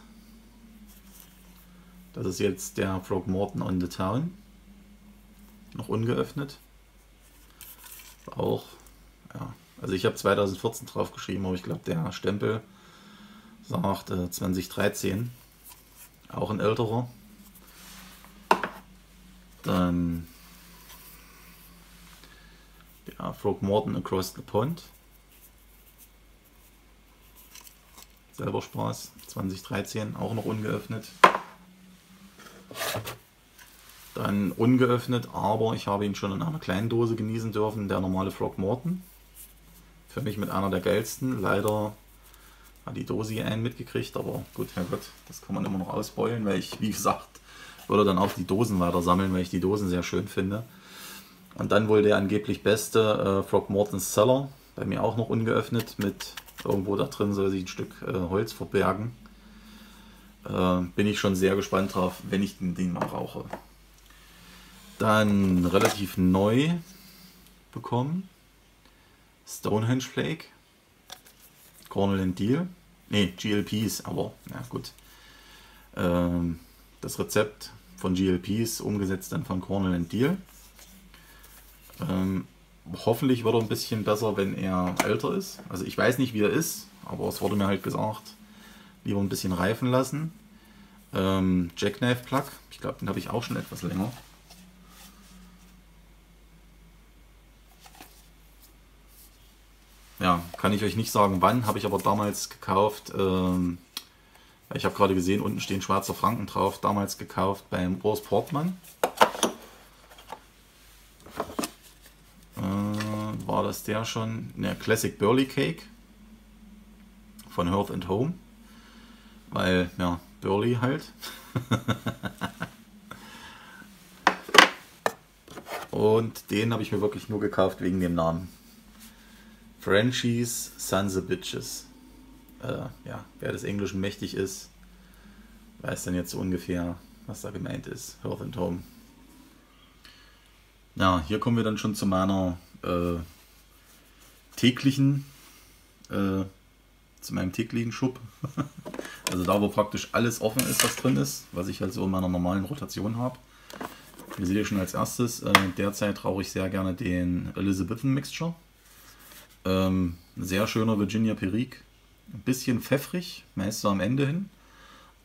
Das ist jetzt der Frog Morton on the Town. Noch ungeöffnet. Auch ja, also ich habe 2014 drauf geschrieben, aber ich glaube der Stempel sagt äh, 2013. Auch ein älterer. Dann der Frog Morton Across the Pond. Selber Spaß. 2013, auch noch ungeöffnet. Dann ungeöffnet, aber ich habe ihn schon in einer kleinen Dose genießen dürfen, der normale Frog Morton. Für mich mit einer der geilsten. Leider hat die Dose hier einen mitgekriegt, aber gut, Herrgott, das kann man immer noch ausbeulen, weil ich, wie gesagt, würde dann auch die Dosen weiter sammeln, weil ich die Dosen sehr schön finde. Und dann wohl der angeblich beste äh, Frog Morton's Cellar, bei mir auch noch ungeöffnet, mit irgendwo da drin soll sich ein Stück äh, Holz verbergen. Äh, bin ich schon sehr gespannt drauf, wenn ich den, den mal rauche. Dann relativ neu bekommen Stonehenge Flake, Cornell and Deal, ne, GLPs, aber ja gut. Ähm, das Rezept von GLPs umgesetzt dann von Cornell and Deal. Ähm, hoffentlich wird er ein bisschen besser, wenn er älter ist. Also ich weiß nicht, wie er ist, aber es wurde mir halt gesagt, lieber ein bisschen reifen lassen. Ähm, Jackknife Plug, ich glaube, den habe ich auch schon etwas länger. ja, kann ich euch nicht sagen, wann, habe ich aber damals gekauft. Ähm, ich habe gerade gesehen, unten stehen Schwarzer Franken drauf, damals gekauft beim Urs Portmann. War das der schon? Ne, Classic Burley Cake von Hearth and Home. Weil, ja, Burley halt. Und den habe ich mir wirklich nur gekauft wegen dem Namen. Frenchies Sons of Bitches. Äh, ja, wer des Englischen mächtig ist, weiß dann jetzt so ungefähr, was da gemeint ist. Hearth and Home. Ja, hier kommen wir dann schon zu meiner äh, täglichen, äh, zu meinem täglichen Schub. also da, wo praktisch alles offen ist, was drin ist, was ich halt so in meiner normalen Rotation habe. Hier seht ihr schon als erstes, äh, derzeit rauche ich sehr gerne den Elizabethan Mixture. Ähm, sehr schöner Virginia Perique. Ein bisschen pfeffrig, meist so am Ende hin.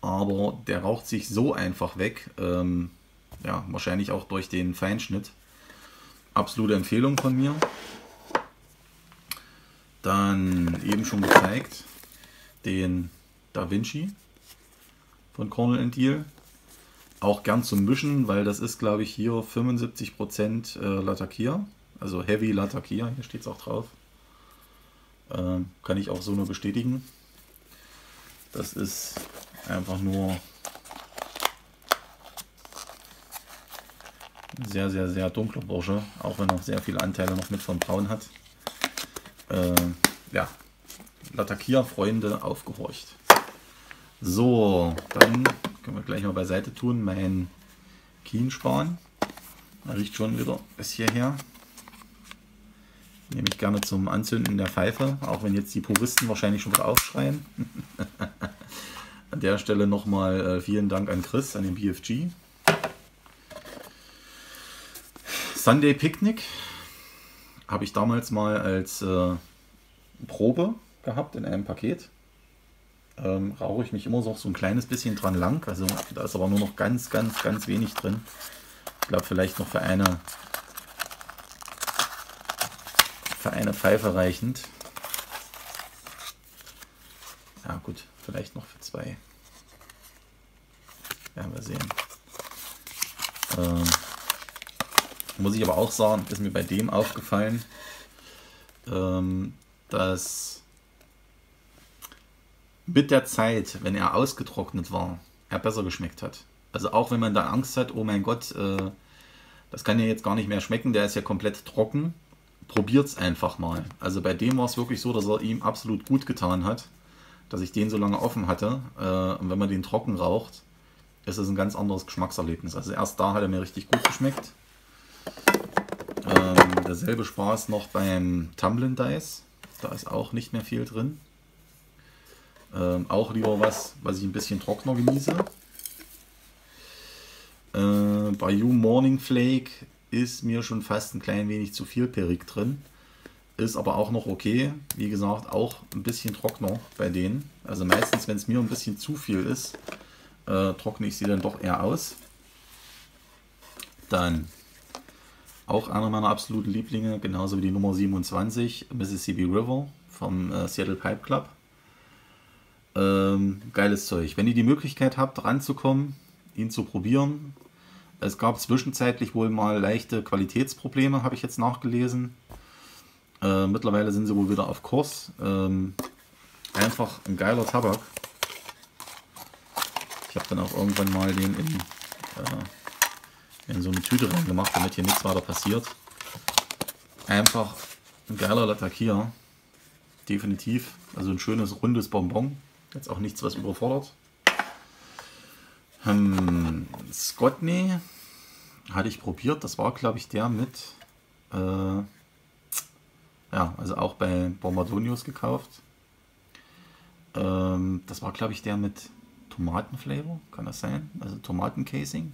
Aber der raucht sich so einfach weg. Ähm, ja, wahrscheinlich auch durch den Feinschnitt. Absolute Empfehlung von mir. Dann eben schon gezeigt den Da Vinci von Cornell Deal. Auch gern zum Mischen, weil das ist, glaube ich, hier 75% äh, Latakia. Also Heavy Latakia, hier steht es auch drauf. Ähm, kann ich auch so nur bestätigen. Das ist einfach nur sehr, sehr, sehr dunkler Bursche, auch wenn er sehr viele Anteile noch mit von Braun hat. Äh, ja, Latakia-Freunde aufgehorcht. So, dann können wir gleich mal beiseite tun. Mein Kienspan. Er riecht schon wieder bis hierher. Nehme ich gerne zum Anzünden der Pfeife, auch wenn jetzt die Puristen wahrscheinlich schon wieder aufschreien. an der Stelle nochmal äh, vielen Dank an Chris, an den BFG. Sunday Picnic habe ich damals mal als äh, Probe gehabt in einem Paket ähm, rauche ich mich immer noch so ein kleines bisschen dran lang. Also da ist aber nur noch ganz, ganz, ganz wenig drin. Ich glaube vielleicht noch für eine für eine Pfeife reichend. Ja gut, vielleicht noch für zwei. Werden wir sehen. Ähm, muss ich aber auch sagen, ist mir bei dem aufgefallen, ähm, dass mit der Zeit, wenn er ausgetrocknet war, er besser geschmeckt hat. Also auch wenn man da Angst hat, oh mein Gott, äh, das kann ja jetzt gar nicht mehr schmecken, der ist ja komplett trocken. Probiert es einfach mal. Also bei dem war es wirklich so, dass er ihm absolut gut getan hat, dass ich den so lange offen hatte. Äh, und wenn man den trocken raucht, ist es ein ganz anderes Geschmackserlebnis. Also erst da hat er mir richtig gut geschmeckt. Ähm, derselbe Spaß noch beim Tumblin Dice. Da ist auch nicht mehr viel drin. Ähm, auch lieber was, was ich ein bisschen trockener genieße. Äh, bei You Morning Flake ist mir schon fast ein klein wenig zu viel Perik drin. Ist aber auch noch okay. Wie gesagt, auch ein bisschen trockener bei denen. Also meistens, wenn es mir ein bisschen zu viel ist, äh, trockne ich sie dann doch eher aus. Dann auch einer meiner absoluten Lieblinge, genauso wie die Nummer 27, Mississippi River vom äh, Seattle Pipe Club. Ähm, geiles Zeug. Wenn ihr die Möglichkeit habt, ranzukommen, ihn zu probieren. Es gab zwischenzeitlich wohl mal leichte Qualitätsprobleme, habe ich jetzt nachgelesen. Äh, mittlerweile sind sie wohl wieder auf Kurs. Ähm, einfach ein geiler Tabak. Ich habe dann auch irgendwann mal den in, äh, in so eine Tüte reingemacht, damit hier nichts weiter passiert. Einfach ein geiler Latakia. Definitiv. Also ein schönes rundes Bonbon. Jetzt auch nichts, was überfordert. Hm, Scotney hatte ich probiert. Das war, glaube ich, der mit. Äh, ja, also auch bei Bombardonius gekauft. Ähm, das war, glaube ich, der mit Tomatenflavor. Kann das sein? Also Tomatencasing.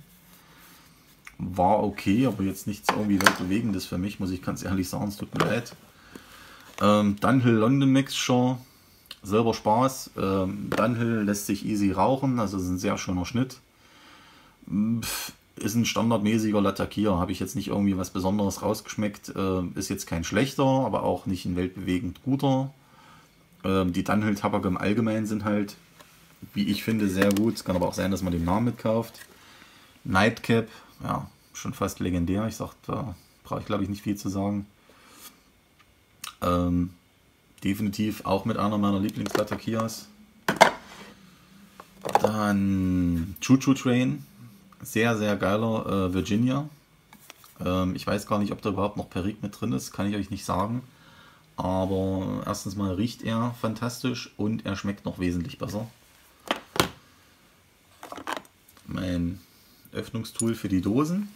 War okay, aber jetzt nichts irgendwie weltbewegendes für mich, muss ich ganz ehrlich sagen. Es tut mir leid. Ähm, Dunhill London Mixture selber Spaß. Ähm, Dunhill lässt sich easy rauchen, also ist ein sehr schöner Schnitt. Pff, ist ein standardmäßiger Latakier, habe ich jetzt nicht irgendwie was Besonderes rausgeschmeckt. Äh, ist jetzt kein schlechter, aber auch nicht ein weltbewegend guter. Ähm, die Dunhill Tabak im Allgemeinen sind halt, wie ich finde, sehr gut. Es kann aber auch sein, dass man den Namen mitkauft. Nightcap, ja, schon fast legendär. Ich sag, da brauche ich glaube ich nicht viel zu sagen. Ähm, Definitiv auch mit einer meiner Lieblingslatakias. Dann Choo Choo Train. Sehr, sehr geiler äh, Virginia. Ähm, ich weiß gar nicht, ob da überhaupt noch Perik mit drin ist, kann ich euch nicht sagen. Aber erstens mal riecht er fantastisch und er schmeckt noch wesentlich besser. Mein Öffnungstool für die Dosen.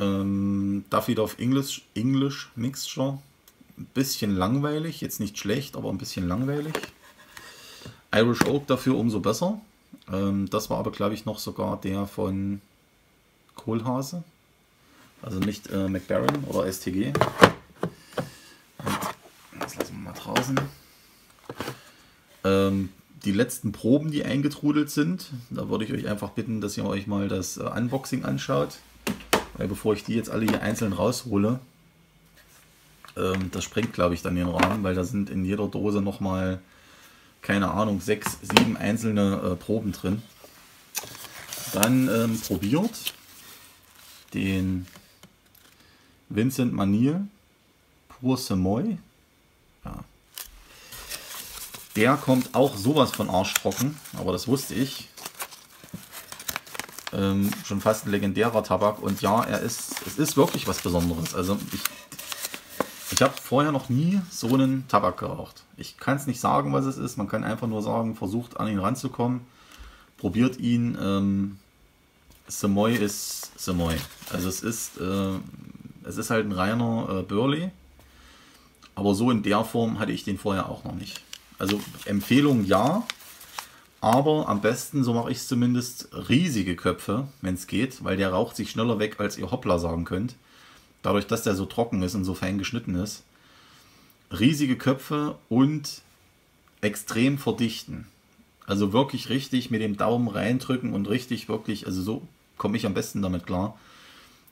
Ähm, Daffydorf English, English Mixture. Ein bisschen langweilig, jetzt nicht schlecht, aber ein bisschen langweilig. Irish Oak dafür umso besser. Ähm, das war aber, glaube ich, noch sogar der von Kohlhase. Also nicht äh, McBaron oder STG. Das lassen wir mal draußen. Ähm, die letzten Proben, die eingetrudelt sind, da würde ich euch einfach bitten, dass ihr euch mal das äh, Unboxing anschaut. Weil bevor ich die jetzt alle hier einzeln raushole, ähm, das sprengt glaube ich dann den Rahmen, weil da sind in jeder Dose nochmal, keine Ahnung, sechs, sieben einzelne äh, Proben drin. Dann ähm, probiert den Vincent Manil Pur Semoy. Ja. Der kommt auch sowas von arschtrocken, aber das wusste ich. Ähm, schon fast ein legendärer Tabak und ja, er ist, es ist wirklich was Besonderes. Also ich, ich habe vorher noch nie so einen Tabak geraucht. Ich kann es nicht sagen, was es ist. Man kann einfach nur sagen, versucht an ihn ranzukommen, probiert ihn. Ähm, Samoy ist Samoy. Also es ist, äh, es ist halt ein reiner äh, Burley. Aber so in der Form hatte ich den vorher auch noch nicht. Also Empfehlung ja, aber am besten, so mache ich es zumindest, riesige Köpfe, wenn es geht, weil der raucht sich schneller weg, als ihr Hoppla sagen könnt. Dadurch, dass der so trocken ist und so fein geschnitten ist. Riesige Köpfe und extrem verdichten. Also wirklich richtig mit dem Daumen reindrücken und richtig wirklich, also so komme ich am besten damit klar,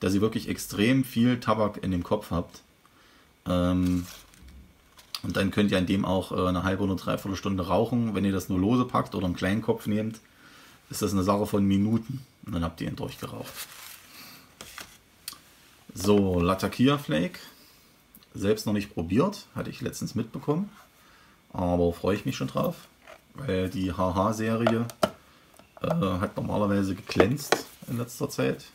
dass ihr wirklich extrem viel Tabak in dem Kopf habt. Ähm, und dann könnt ihr an dem auch äh, eine halbe oder dreiviertel Stunde rauchen. Wenn ihr das nur lose packt oder einen kleinen Kopf nehmt, ist das eine Sache von Minuten. Und dann habt ihr ihn durchgeraucht. So, Latakia Flake. Selbst noch nicht probiert, hatte ich letztens mitbekommen. Aber freue ich mich schon drauf, weil die HH-Serie äh, hat normalerweise geglänzt in letzter Zeit.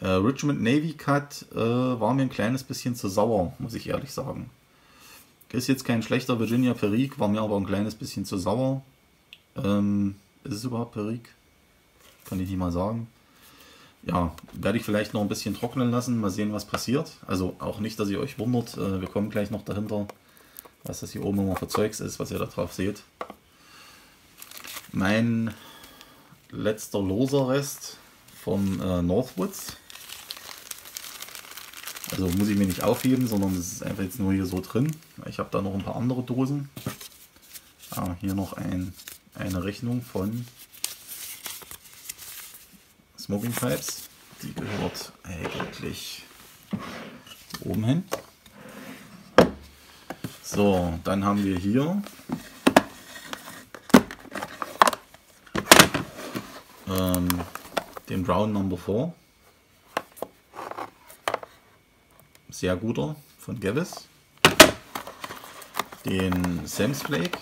Äh, Richmond Navy Cut äh, war mir ein kleines bisschen zu sauer, muss ich ehrlich sagen. Ist jetzt kein schlechter Virginia Perique, war mir aber ein kleines bisschen zu sauer. Ähm, ist es überhaupt Perique? Kann ich nicht mal sagen. Ja, werde ich vielleicht noch ein bisschen trocknen lassen, mal sehen, was passiert. Also auch nicht, dass ihr euch wundert, äh, wir kommen gleich noch dahinter, was das hier oben immer für Zeugs ist, was ihr da drauf seht. Mein letzter loser Rest vom äh, Northwoods. Also muss ich mir nicht aufheben, sondern es ist einfach jetzt nur hier so drin. Ich habe da noch ein paar andere Dosen. Ah, hier noch ein, eine Rechnung von Smoking Pipes. Die gehört eigentlich oben hin. So, dann haben wir hier ähm, den Brown Number 4. Sehr guter von Gavis. Den Sam's Flake.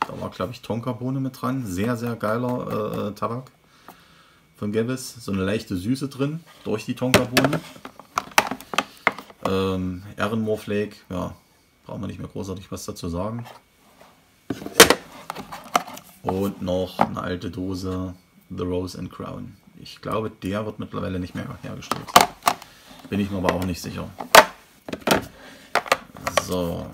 Da war, glaube ich, Tonkabohne mit dran. Sehr, sehr geiler äh, Tabak von Gavis. So eine leichte Süße drin durch die Tonkabohne. Ähm, Ehrenmoor Flake, ja, brauchen wir nicht mehr großartig was dazu sagen. Und noch eine alte Dose The Rose and Crown. Ich glaube, der wird mittlerweile nicht mehr hergestellt. Bin ich mir aber auch nicht sicher. So.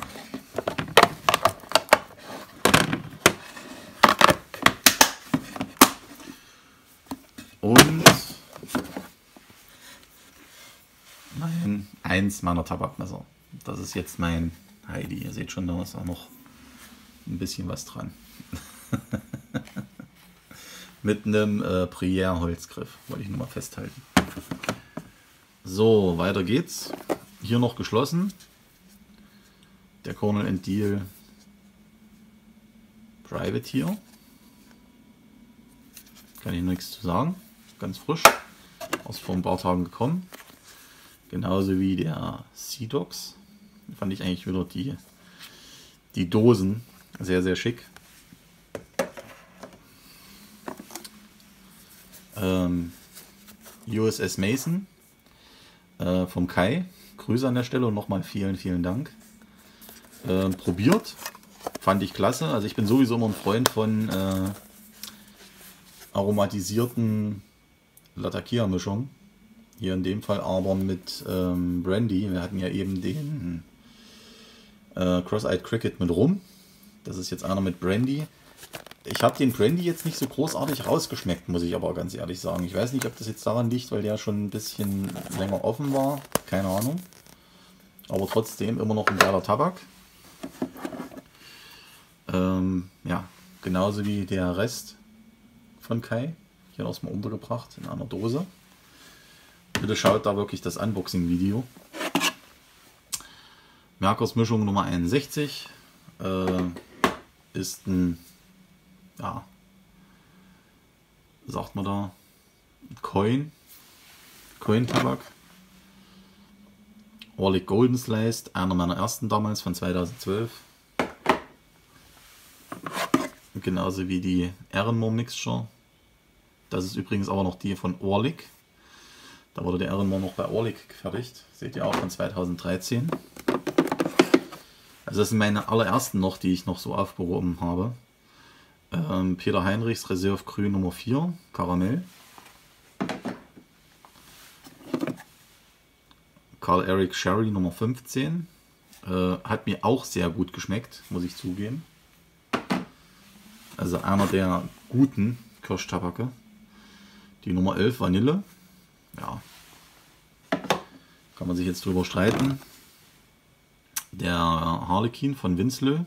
Und mein eins meiner Tabakmesser. Das ist jetzt mein Heidi. Ihr seht schon, da ist auch noch ein bisschen was dran. mit einem äh, Prière-Holzgriff. Wollte ich nur mal festhalten. So, weiter geht's. Hier noch geschlossen. Der Cornell and Deal Privateer. Kann ich nichts zu sagen. Ganz frisch. Aus vor ein paar Tagen gekommen. Genauso wie der Sea Dogs. Fand ich eigentlich wieder die, die Dosen sehr, sehr schick. Ähm, USS Mason äh, vom Kai. Grüße an der Stelle und nochmal vielen, vielen Dank. Äh, probiert. Fand ich klasse. Also ich bin sowieso immer ein Freund von äh, aromatisierten Latakia-Mischungen. Hier in dem Fall aber mit ähm, Brandy. Wir hatten ja eben den äh, Cross-Eyed Cricket mit Rum. Das ist jetzt einer mit Brandy. Ich habe den Brandy jetzt nicht so großartig rausgeschmeckt, muss ich aber ganz ehrlich sagen. Ich weiß nicht, ob das jetzt daran liegt, weil der schon ein bisschen länger offen war. Keine Ahnung. Aber trotzdem immer noch ein geiler Tabak. Ähm, ja, genauso wie der Rest von Kai. Hier erstmal untergebracht in einer Dose. Bitte schaut da wirklich das Unboxing-Video. Merkers Mischung Nummer 61 äh, ist ein, ja, sagt man da, Coin, Coin-Tabak. Orlik Golden Sliced, einer meiner ersten damals von 2012. Genauso wie die Ehrenmoor Mixture. Das ist übrigens aber noch die von Orlik. Da wurde der Ehrenmoor noch bei Orlik gefertigt. Seht ihr auch von 2013. Also das sind meine allerersten noch, die ich noch so aufgehoben habe. Ähm, Peter Heinrichs Reserve Grün Nummer 4, Karamell. Carl Eric Sherry Nummer 15. Äh, hat mir auch sehr gut geschmeckt, muss ich zugeben. Also einer der guten Kirschtabake. Die Nummer 11 Vanille. Ja. Kann man sich jetzt drüber streiten. Der Harlequin von Winslow.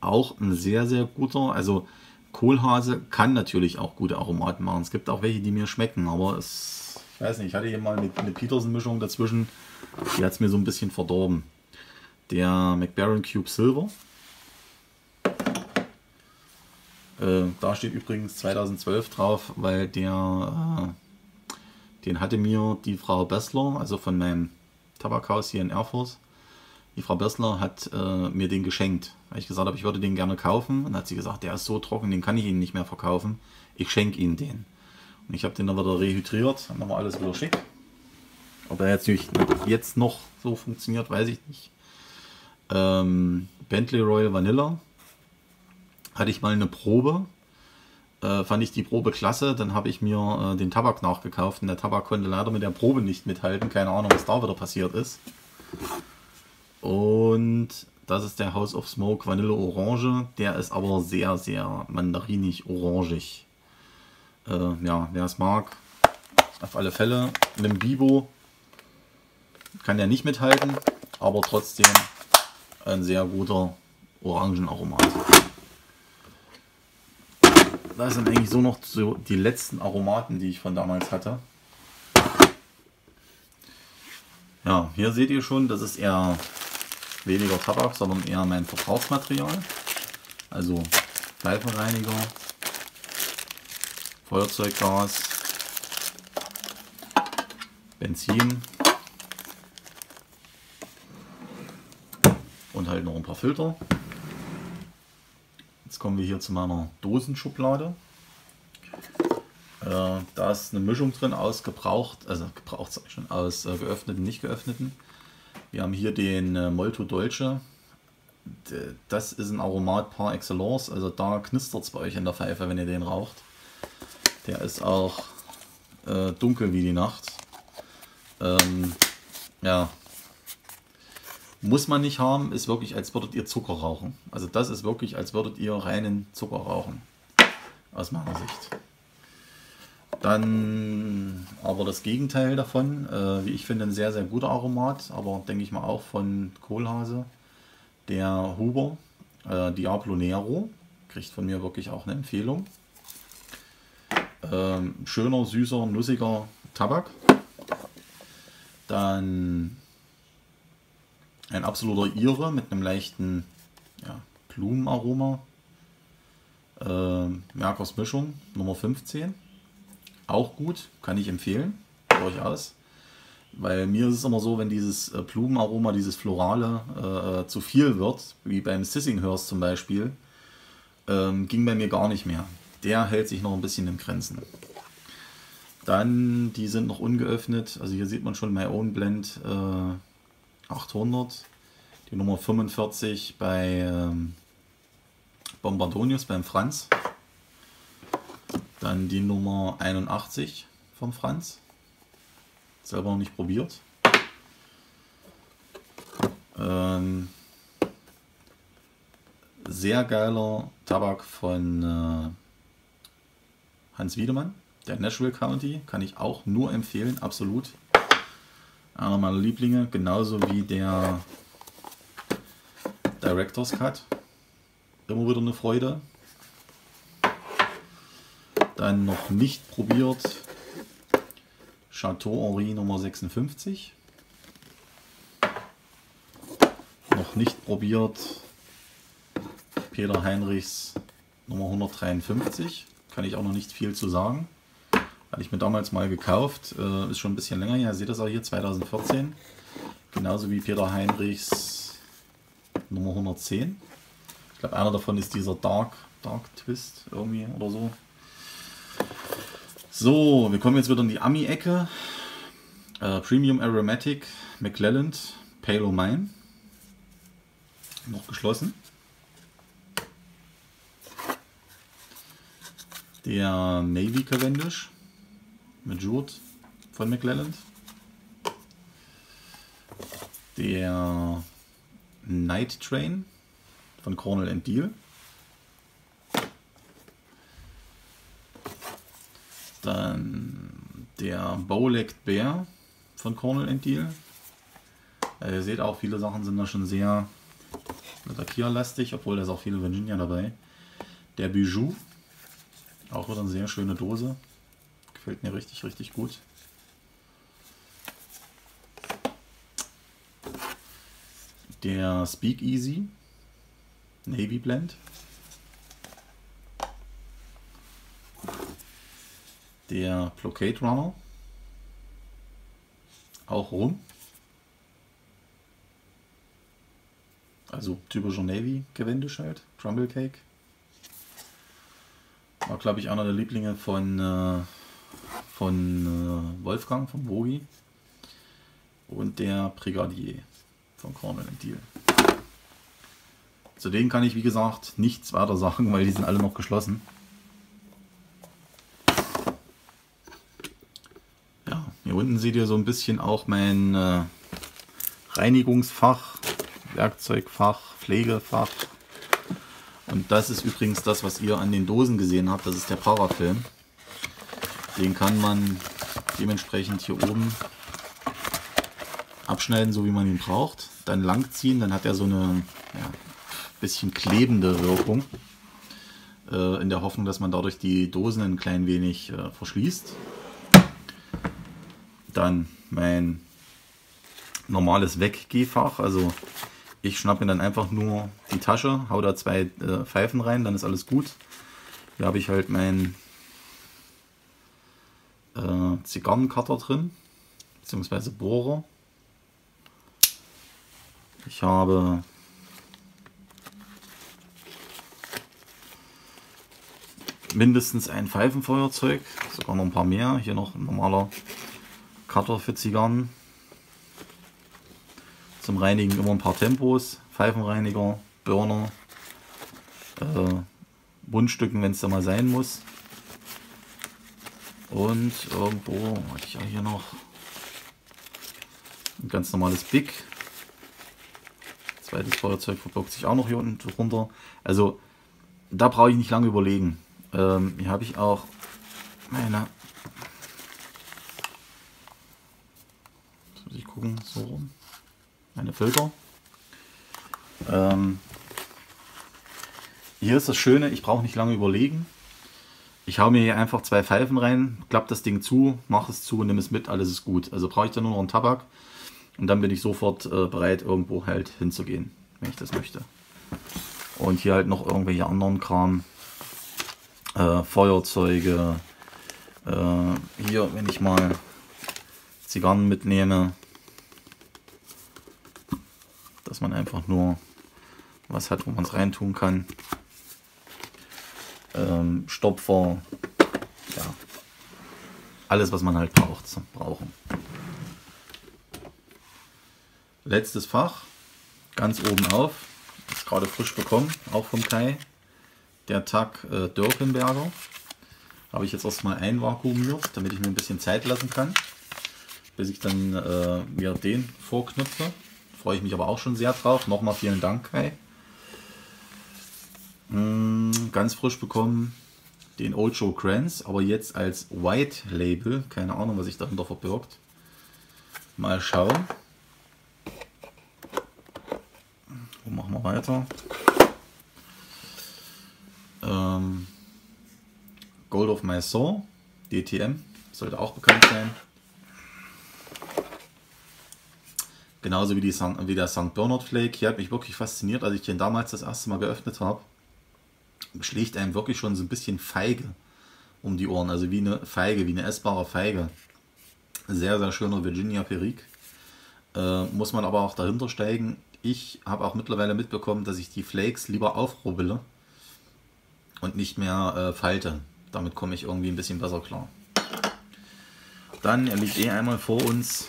Auch ein sehr, sehr guter. Also Kohlhase kann natürlich auch gute Aromaten machen. Es gibt auch welche, die mir schmecken, aber es, ich weiß nicht, ich hatte hier mal eine, eine Peterson-Mischung dazwischen. Die hat es mir so ein bisschen verdorben. Der McBaron Cube Silver. Äh, da steht übrigens 2012 drauf, weil der, äh, den hatte mir die Frau Bessler, also von meinem Tabakhaus hier in Erfurt, die Frau Bessler hat äh, mir den geschenkt. Weil ich gesagt habe, ich würde den gerne kaufen. Und dann hat sie gesagt, der ist so trocken, den kann ich Ihnen nicht mehr verkaufen. Ich schenke Ihnen den. Und ich habe den dann wieder rehydriert. Dann machen wir alles wieder schick. Ob er jetzt, jetzt noch so funktioniert, weiß ich nicht. Ähm, Bentley Royal Vanilla. Hatte ich mal eine Probe. Äh, fand ich die Probe klasse. Dann habe ich mir äh, den Tabak nachgekauft. Und der Tabak konnte leider mit der Probe nicht mithalten. Keine Ahnung, was da wieder passiert ist. Und das ist der House of Smoke Vanille Orange. Der ist aber sehr, sehr mandarinig-orangig. Äh, ja, wer es mag, auf alle Fälle. Mit dem Bibo kann der nicht mithalten, aber trotzdem ein sehr guter Orangenaromat. Das sind eigentlich so noch so die letzten Aromaten, die ich von damals hatte. Ja, hier seht ihr schon, das ist eher weniger Tabak, sondern eher mein Verbrauchsmaterial. Also Pfeifenreiniger, Feuerzeuggas, Benzin und halt noch ein paar Filter. Jetzt kommen wir hier zu meiner Dosenschublade. Äh, da ist eine Mischung drin aus gebraucht, also gebraucht sag ich schon, aus äh, geöffneten, nicht geöffneten. Wir haben hier den äh, Molto Dolce. Das ist ein Aromat par excellence, also da knistert es bei euch in der Pfeife, wenn ihr den raucht. Der ist auch äh, dunkel wie die Nacht. Ähm, ja, muss man nicht haben, ist wirklich, als würdet ihr Zucker rauchen. Also das ist wirklich, als würdet ihr reinen Zucker rauchen. Aus meiner Sicht. Dann aber das Gegenteil davon, äh, wie ich finde, ein sehr, sehr guter Aromat, aber denke ich mal auch von Kohlhase. Der Huber, äh, Diablo Nero, kriegt von mir wirklich auch eine Empfehlung. Ähm, schöner, süßer, nussiger Tabak. Dann ein absoluter Ire mit einem leichten ja, Blumenaroma. Äh, Merkers Mischung Nummer 15 auch gut, kann ich empfehlen, durchaus. Weil mir ist es immer so, wenn dieses äh, Blumenaroma, dieses Florale äh, zu viel wird, wie beim Sissinghurst zum Beispiel, ähm, ging bei mir gar nicht mehr. Der hält sich noch ein bisschen in Grenzen. Dann, die sind noch ungeöffnet. Also hier sieht man schon My Own Blend äh, 800. Die Nummer 45 bei ähm, Bombardonius beim Franz. Dann die Nummer 81 vom Franz. Selber noch nicht probiert. Ähm, sehr geiler Tabak von äh, Hans Wiedemann, der Nashville County. Kann ich auch nur empfehlen, absolut. Einer meiner Lieblinge, genauso wie der Director's Cut. Immer wieder eine Freude. Dann noch nicht probiert Chateau Henri Nummer 56. Noch nicht probiert Peter Heinrichs Nummer 153. Kann ich auch noch nicht viel zu sagen. Hatte ich mir damals mal gekauft. Äh, ist schon ein bisschen länger her. Seht das auch hier, 2014. Genauso wie Peter Heinrichs Nummer 110. Ich glaube, einer davon ist dieser Dark, Dark Twist irgendwie oder so. So, wir kommen jetzt wieder in die Ami-Ecke. Äh, Premium Aromatic McClelland Pale Mine. Noch geschlossen. Der Navy Cavendish mit Jude von McClelland. Der Night Train von Cornell and Deal. Dann der Bowlegged Bear von Cornell Deal. Äh, ihr seht auch, viele Sachen sind da schon sehr lackierlastig, obwohl da ist auch viele Virginia dabei. Der Bijou, auch wieder eine sehr schöne Dose. Gefällt mir richtig, richtig gut. Der Speakeasy Navy Blend. Der Blockade Runner. Auch rum. Also typischer Navy Gewändisch halt. Crumble Cake. War glaube ich einer der Lieblinge von, äh, von äh, Wolfgang, vom Wogi. Und der Brigadier von Cornell Deal. Zu denen kann ich wie gesagt nichts weiter sagen, weil die sind alle noch geschlossen. Hier unten seht ihr so ein bisschen auch mein äh, Reinigungsfach, Werkzeugfach, Pflegefach. Und das ist übrigens das, was ihr an den Dosen gesehen habt. Das ist der Parafilm. Den kann man dementsprechend hier oben abschneiden, so wie man ihn braucht. Dann langziehen, dann hat er so eine ja, bisschen klebende Wirkung. Äh, in der Hoffnung, dass man dadurch die Dosen ein klein wenig äh, verschließt. Dann mein normales Weggehfach. Also ich schnappe mir dann einfach nur die Tasche, hau da zwei äh, Pfeifen rein, dann ist alles gut. Hier habe ich halt meinen äh, Zigarrencutter drin, beziehungsweise Bohrer. Ich habe mindestens ein Pfeifenfeuerzeug, sogar noch ein paar mehr. Hier noch ein normaler Cutter für Zigarren. Zum Reinigen immer ein paar Tempos, Pfeifenreiniger, Burner, äh, Mundstücken, wenn es da mal sein muss. Und irgendwo hatte ich ja hier noch ein ganz normales Big. Zweites Feuerzeug verbirgt sich auch noch hier unten drunter. Also da brauche ich nicht lange überlegen. Ähm, hier habe ich auch meine gucken, so rum. Meine Filter. Ähm, hier ist das Schöne, ich brauche nicht lange überlegen. Ich hau mir hier einfach zwei Pfeifen rein, klappe das Ding zu, mache es zu, nimm es mit, alles ist gut. Also brauche ich dann nur noch einen Tabak und dann bin ich sofort äh, bereit, irgendwo halt hinzugehen, wenn ich das möchte. Und hier halt noch irgendwelche anderen Kram, äh, Feuerzeuge. Äh, hier, wenn ich mal Zigarren mitnehme, dass man einfach nur was hat, wo man es reintun kann. Ähm, Stopfer, ja. alles, was man halt braucht, zum Brauchen. Letztes Fach, ganz oben auf, ist gerade frisch bekommen, auch vom Kai. Der Tag äh, Dörkenberger. Habe ich jetzt erstmal einvakuumiert, damit ich mir ein bisschen Zeit lassen kann, bis ich dann äh, mir den vorknüpfe. Freue ich mich aber auch schon sehr drauf. Nochmal vielen Dank, Kai. Mm, ganz frisch bekommen den Old Joe Kranz, aber jetzt als White Label. Keine Ahnung, was sich dahinter verbirgt. Mal schauen. Wo machen wir weiter? Ähm, Gold of My Soul, DTM, sollte auch bekannt sein. Genauso wie, die, wie der St. Bernard Flake. Hier hat mich wirklich fasziniert, als ich den damals das erste Mal geöffnet habe. Schlägt einem wirklich schon so ein bisschen feige um die Ohren. Also wie eine Feige, wie eine essbare Feige. Sehr, sehr schöner Virginia Perique. Äh, muss man aber auch dahinter steigen. Ich habe auch mittlerweile mitbekommen, dass ich die Flakes lieber aufrubbele und nicht mehr äh, falte. Damit komme ich irgendwie ein bisschen besser klar. Dann liegt eh einmal vor uns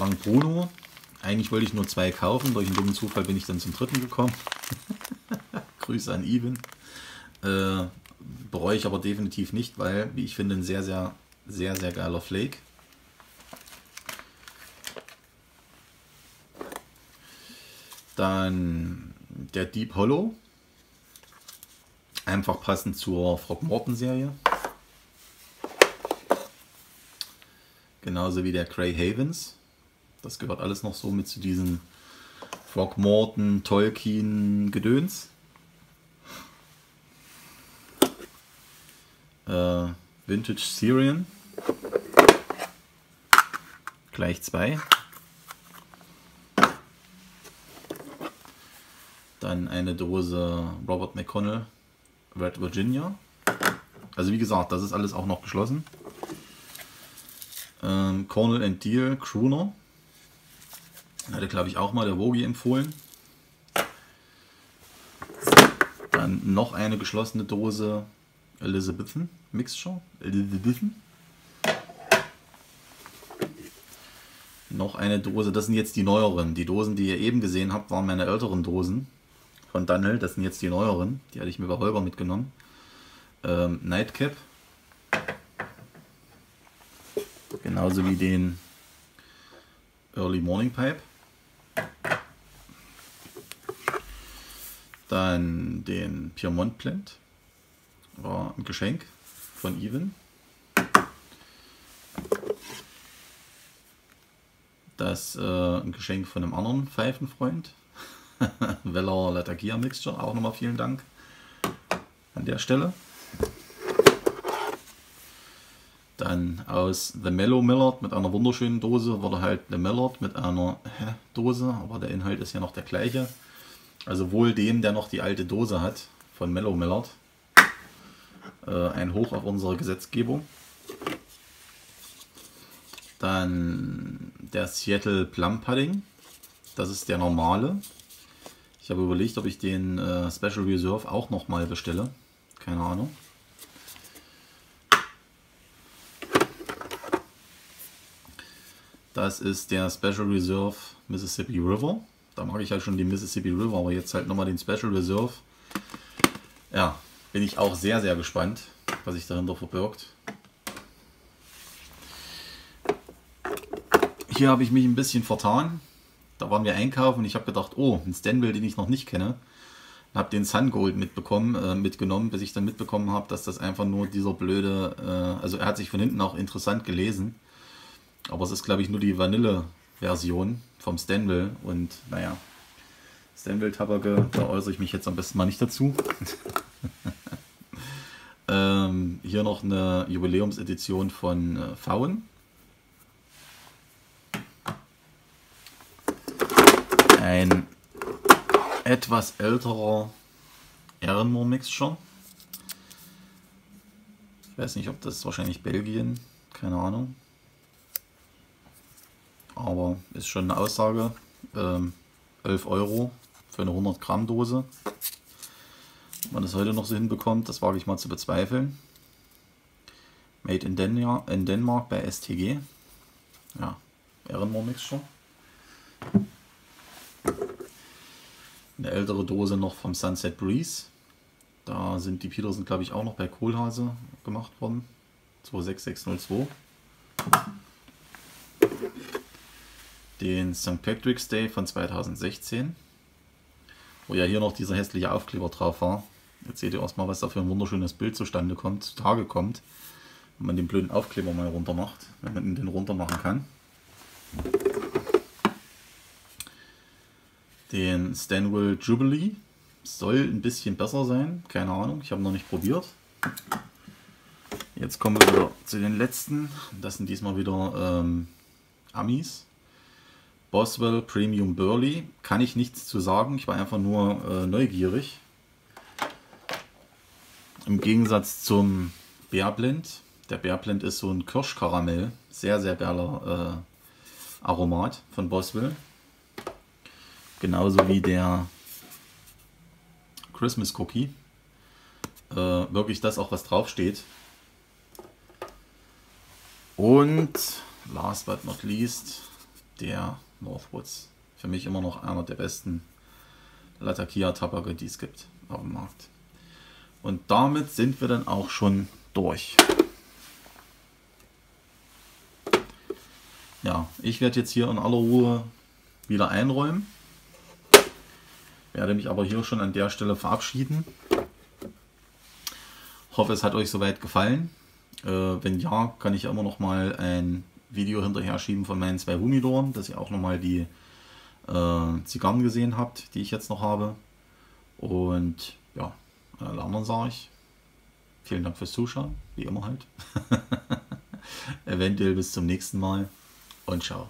St. Bruno. Eigentlich wollte ich nur zwei kaufen. Durch einen dummen Zufall bin ich dann zum dritten gekommen. Grüße an Even. Äh, bereue ich aber definitiv nicht, weil, wie ich finde, ein sehr, sehr, sehr, sehr geiler Flake. Dann der Deep Hollow. Einfach passend zur Frog Morton Serie. Genauso wie der Grey Havens. Das gehört alles noch so mit zu diesem Morton, Tolkien Gedöns. Äh, Vintage Syrian. Gleich zwei. Dann eine Dose Robert McConnell Red Virginia. Also wie gesagt, das ist alles auch noch geschlossen. Ähm, Cornell and Deal Crooner. Hatte, glaube ich, auch mal der Wogi empfohlen. Dann noch eine geschlossene Dose Elizabethan Mixture. Elizabethan. Noch eine Dose, das sind jetzt die neueren. Die Dosen, die ihr eben gesehen habt, waren meine älteren Dosen von Dunnell. Das sind jetzt die neueren. Die hatte ich mir bei Holger mitgenommen. Ähm, Nightcap. Genauso wie den Early Morning Pipe. Dann den Piemont Plant. War ein Geschenk von Even. Das äh, ein Geschenk von einem anderen Pfeifenfreund. Weller Latagia Mixture. Auch nochmal vielen Dank an der Stelle. Dann aus The Mellow Millard mit einer wunderschönen Dose wurde halt The Millard mit einer Dose, aber der Inhalt ist ja noch der gleiche. Also wohl dem, der noch die alte Dose hat, von Mellow Millard. Äh, ein Hoch auf unsere Gesetzgebung. Dann der Seattle Plum Pudding. Das ist der normale. Ich habe überlegt, ob ich den äh, Special Reserve auch nochmal bestelle. Keine Ahnung. Das ist der Special Reserve Mississippi River. Da mag ich halt schon die Mississippi River, aber jetzt halt nochmal den Special Reserve. Ja, bin ich auch sehr, sehr gespannt, was sich dahinter verbirgt. Hier habe ich mich ein bisschen vertan. Da waren wir einkaufen und ich habe gedacht, oh, ein Stanville, den ich noch nicht kenne. Habe den Sun Gold mitbekommen, äh, mitgenommen, bis ich dann mitbekommen habe, dass das einfach nur dieser blöde, äh, also er hat sich von hinten auch interessant gelesen. Aber es ist, glaube ich, nur die Vanille-Version vom Stanville. Und naja, Stanville-Tabake, da äußere ich mich jetzt am besten mal nicht dazu. ähm, hier noch eine Jubiläumsedition von äh, Faun. Ein etwas älterer Ehrenmoor-Mixture. Ich weiß nicht, ob das wahrscheinlich Belgien, keine Ahnung aber ist schon eine Aussage. Ähm, 11 Euro für eine 100 Gramm Dose. man das heute noch so hinbekommt, das wage ich mal zu bezweifeln. Made in, Denja, in Denmark bei STG. Ja, Ehrenmoor-Mixture. Eine ältere Dose noch vom Sunset Breeze. Da sind die Petersen, glaube ich, auch noch bei Kohlhase gemacht worden. 26602. Den St. Patrick's Day von 2016. Wo ja hier noch dieser hässliche Aufkleber drauf war. Jetzt seht ihr erstmal, was da für ein wunderschönes Bild zustande kommt, zutage kommt. Wenn man den blöden Aufkleber mal runter macht, wenn man den runter machen kann. Den Stanwell Jubilee soll ein bisschen besser sein, keine Ahnung, ich habe noch nicht probiert. Jetzt kommen wir wieder zu den letzten. Das sind diesmal wieder ähm, Amis. Boswell Premium Burley. Kann ich nichts zu sagen, ich war einfach nur äh, neugierig. Im Gegensatz zum Bärblend. Der Bärblend ist so ein Kirschkaramell. Sehr, sehr geiler äh, Aromat von Boswell. Genauso wie der Christmas Cookie. Äh, wirklich das auch, was draufsteht. Und last but not least, der Northwoods. Für mich immer noch einer der besten Latakia-Tabake, die es gibt auf dem Markt. Und damit sind wir dann auch schon durch. Ja, ich werde jetzt hier in aller Ruhe wieder einräumen. Werde mich aber hier schon an der Stelle verabschieden. Hoffe, es hat euch soweit gefallen. Äh, wenn ja, kann ich immer noch mal ein Video hinterher schieben von meinen zwei Humidoren, dass ihr auch noch mal die äh, Zigarren gesehen habt, die ich jetzt noch habe. Und ja, alle anderen sage ich vielen Dank fürs Zuschauen, wie immer halt. Eventuell bis zum nächsten Mal und ciao.